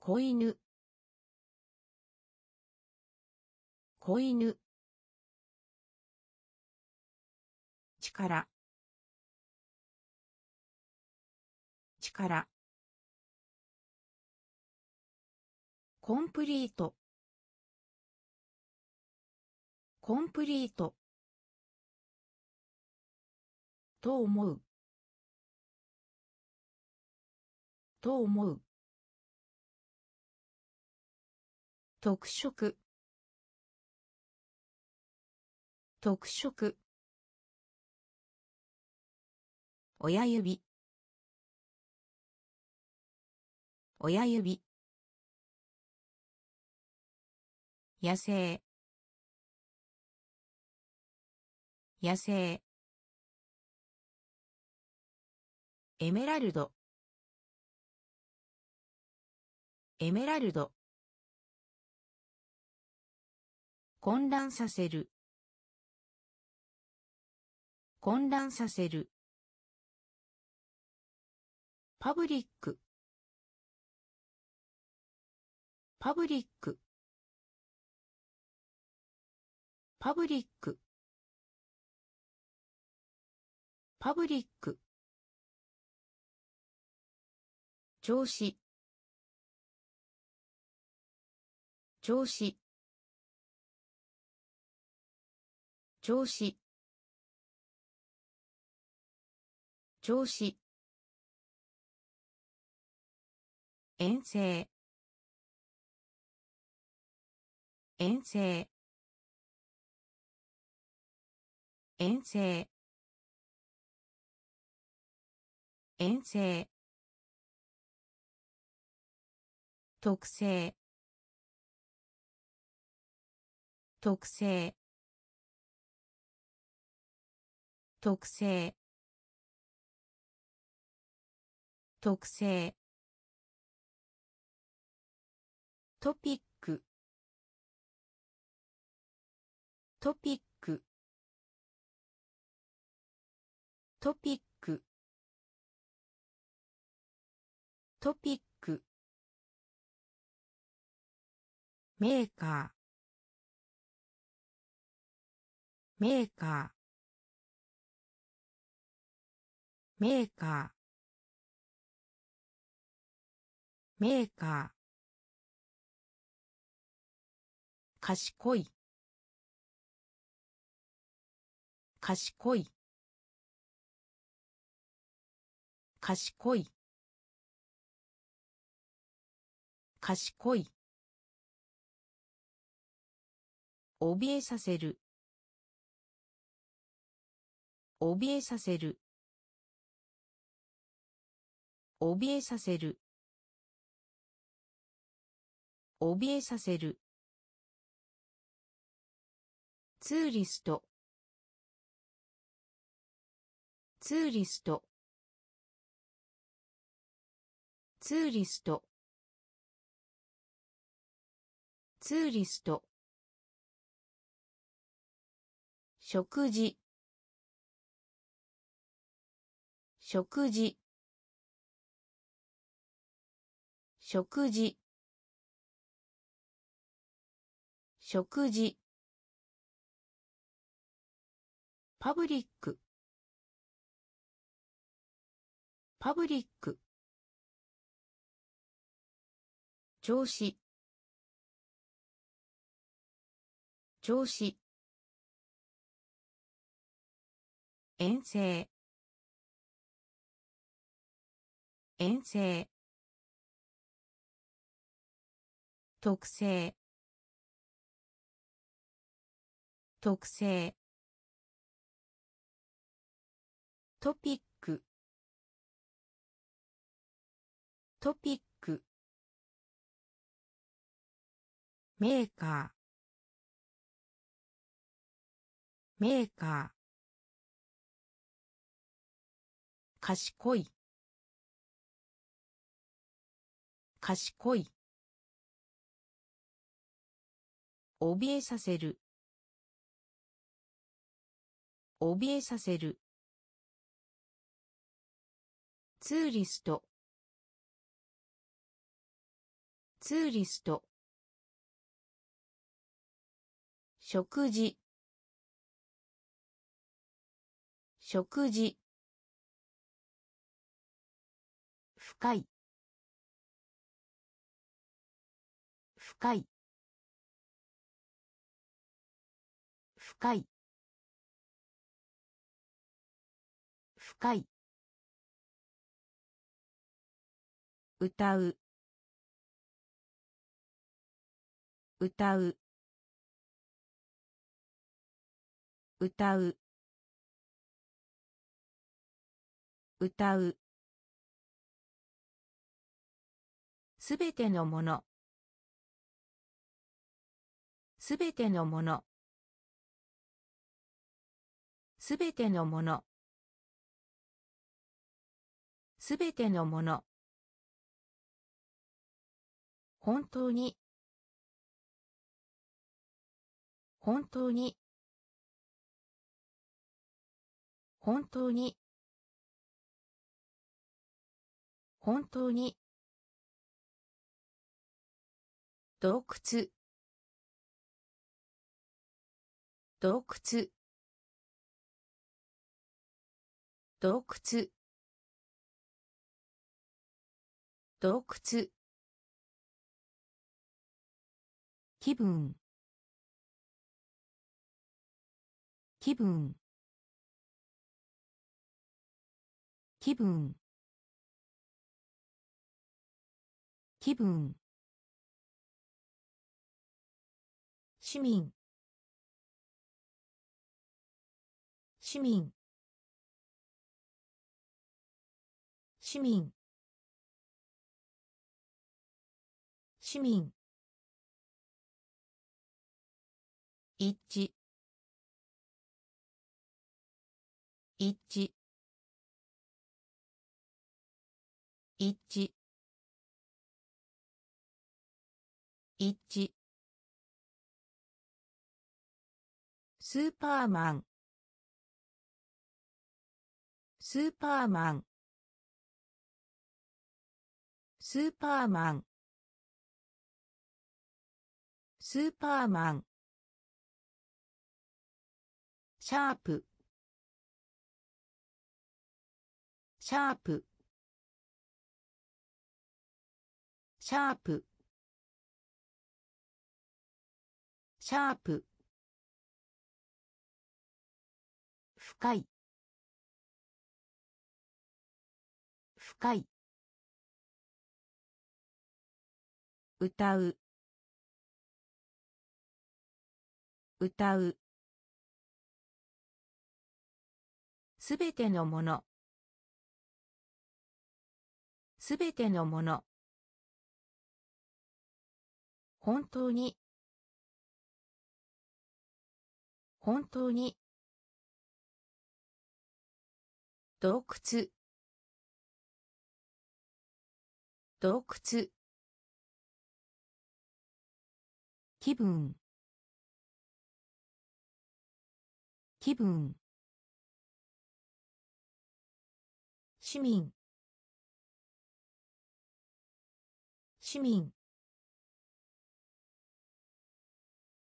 子犬。子犬。力。力。コンプリート。コンプリート。と思う。と思う。特色。特色。親指。親指。野生。野生。エメラルド。エメラルド。混乱させる。混乱させる。パブリック。パブリック。パブリック。パブリック。調子。調子。調子。調子。遠征。遠征。遠征。遠征。特性特性特性特性トピック。トピック。トピック。トピック。メーカー。メーカー。メーカー。メーカー。賢い。賢い。賢い。賢い。怯えさせる。怯えさせる。怯えさせる。怯えさせる。ツーリスト。ツーリスト。ツーリスト。ツーリスト。食事。食事。食事。食事。パブリック。パブリック。調子。調子。遠征。遠征。特性。特性。トピック。トピック。メーカー。メーカー。賢い。賢い。怯えさせる。怯えさせる。ツーリスト。ツーリスト。食事。食事。深い深い深い深い歌う。歌う。歌う。歌う。すべてのもの。すべてのもの。すべてのもの。すべてのもの。本当に。本当に。本当に。本当に。洞窟。洞窟。洞窟。洞窟。気分。気分。気分。気分。市民。市民。市民。市民。一。致一。致一。致一。致スーパーマン。スーパーマン。スーパーマン。スーパーマン。シャープ。シャープ。シャープ。シャープ。深い。深い。歌う。歌う。すべてのもの。すべてのもの。本当に。本当に。洞窟。洞窟。気分。気分。市民。市民。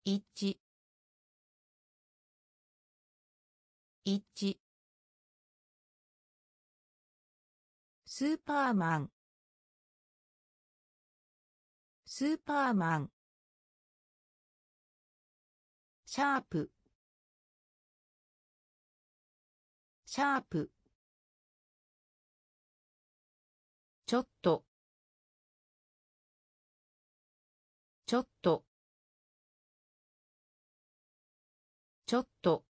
一致。一致。スーパーマン。スーパーマン。シャープ。シャープ。ちょっと。ちょっと。ちょっと。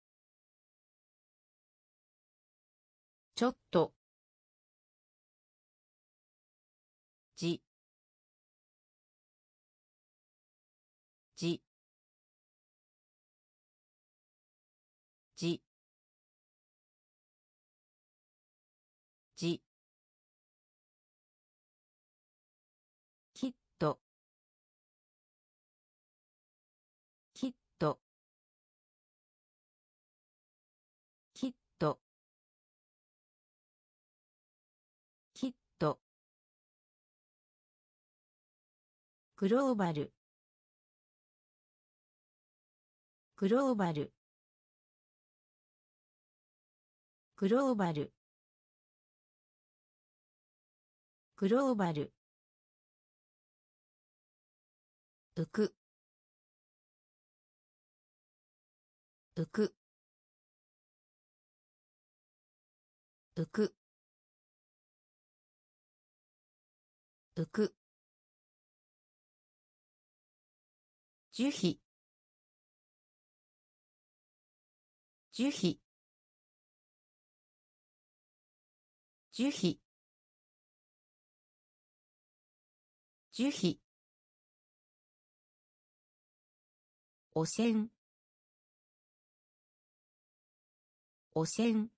ちょっと。じ。じ。じ。じグローバル。グローバル。グローバル。グローバル。浮く。浮く。浮く。樹皮。樹皮。樹皮。樹皮。汚染。汚染。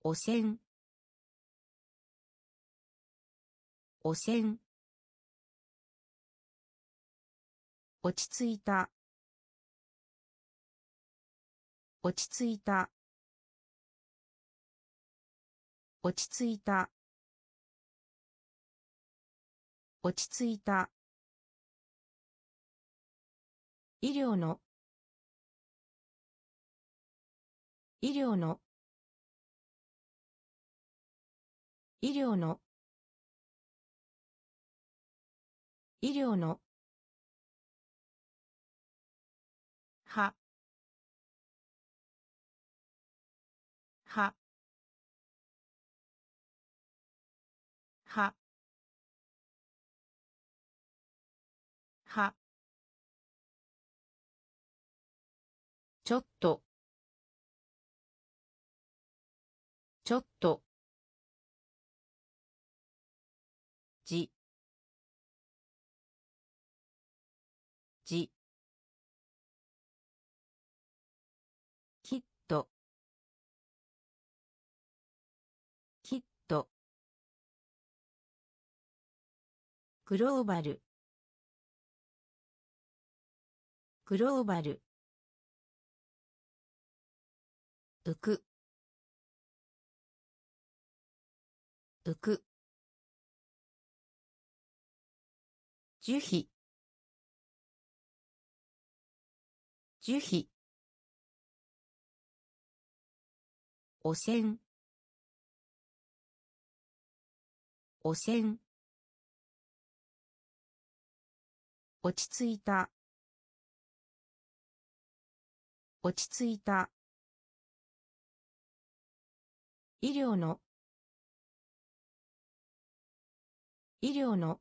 汚染。汚染。落ち着いた。落ち着いた。落ち着いた。落ち着いた。医療の。医療の。医療の。医療の。ははちょっと。ちょっと。じ。じ。グローバル。グローバル。浮く。浮く。樹皮。樹皮。汚染。汚染。落ち着いた。落ち着いた。医療の。医療の。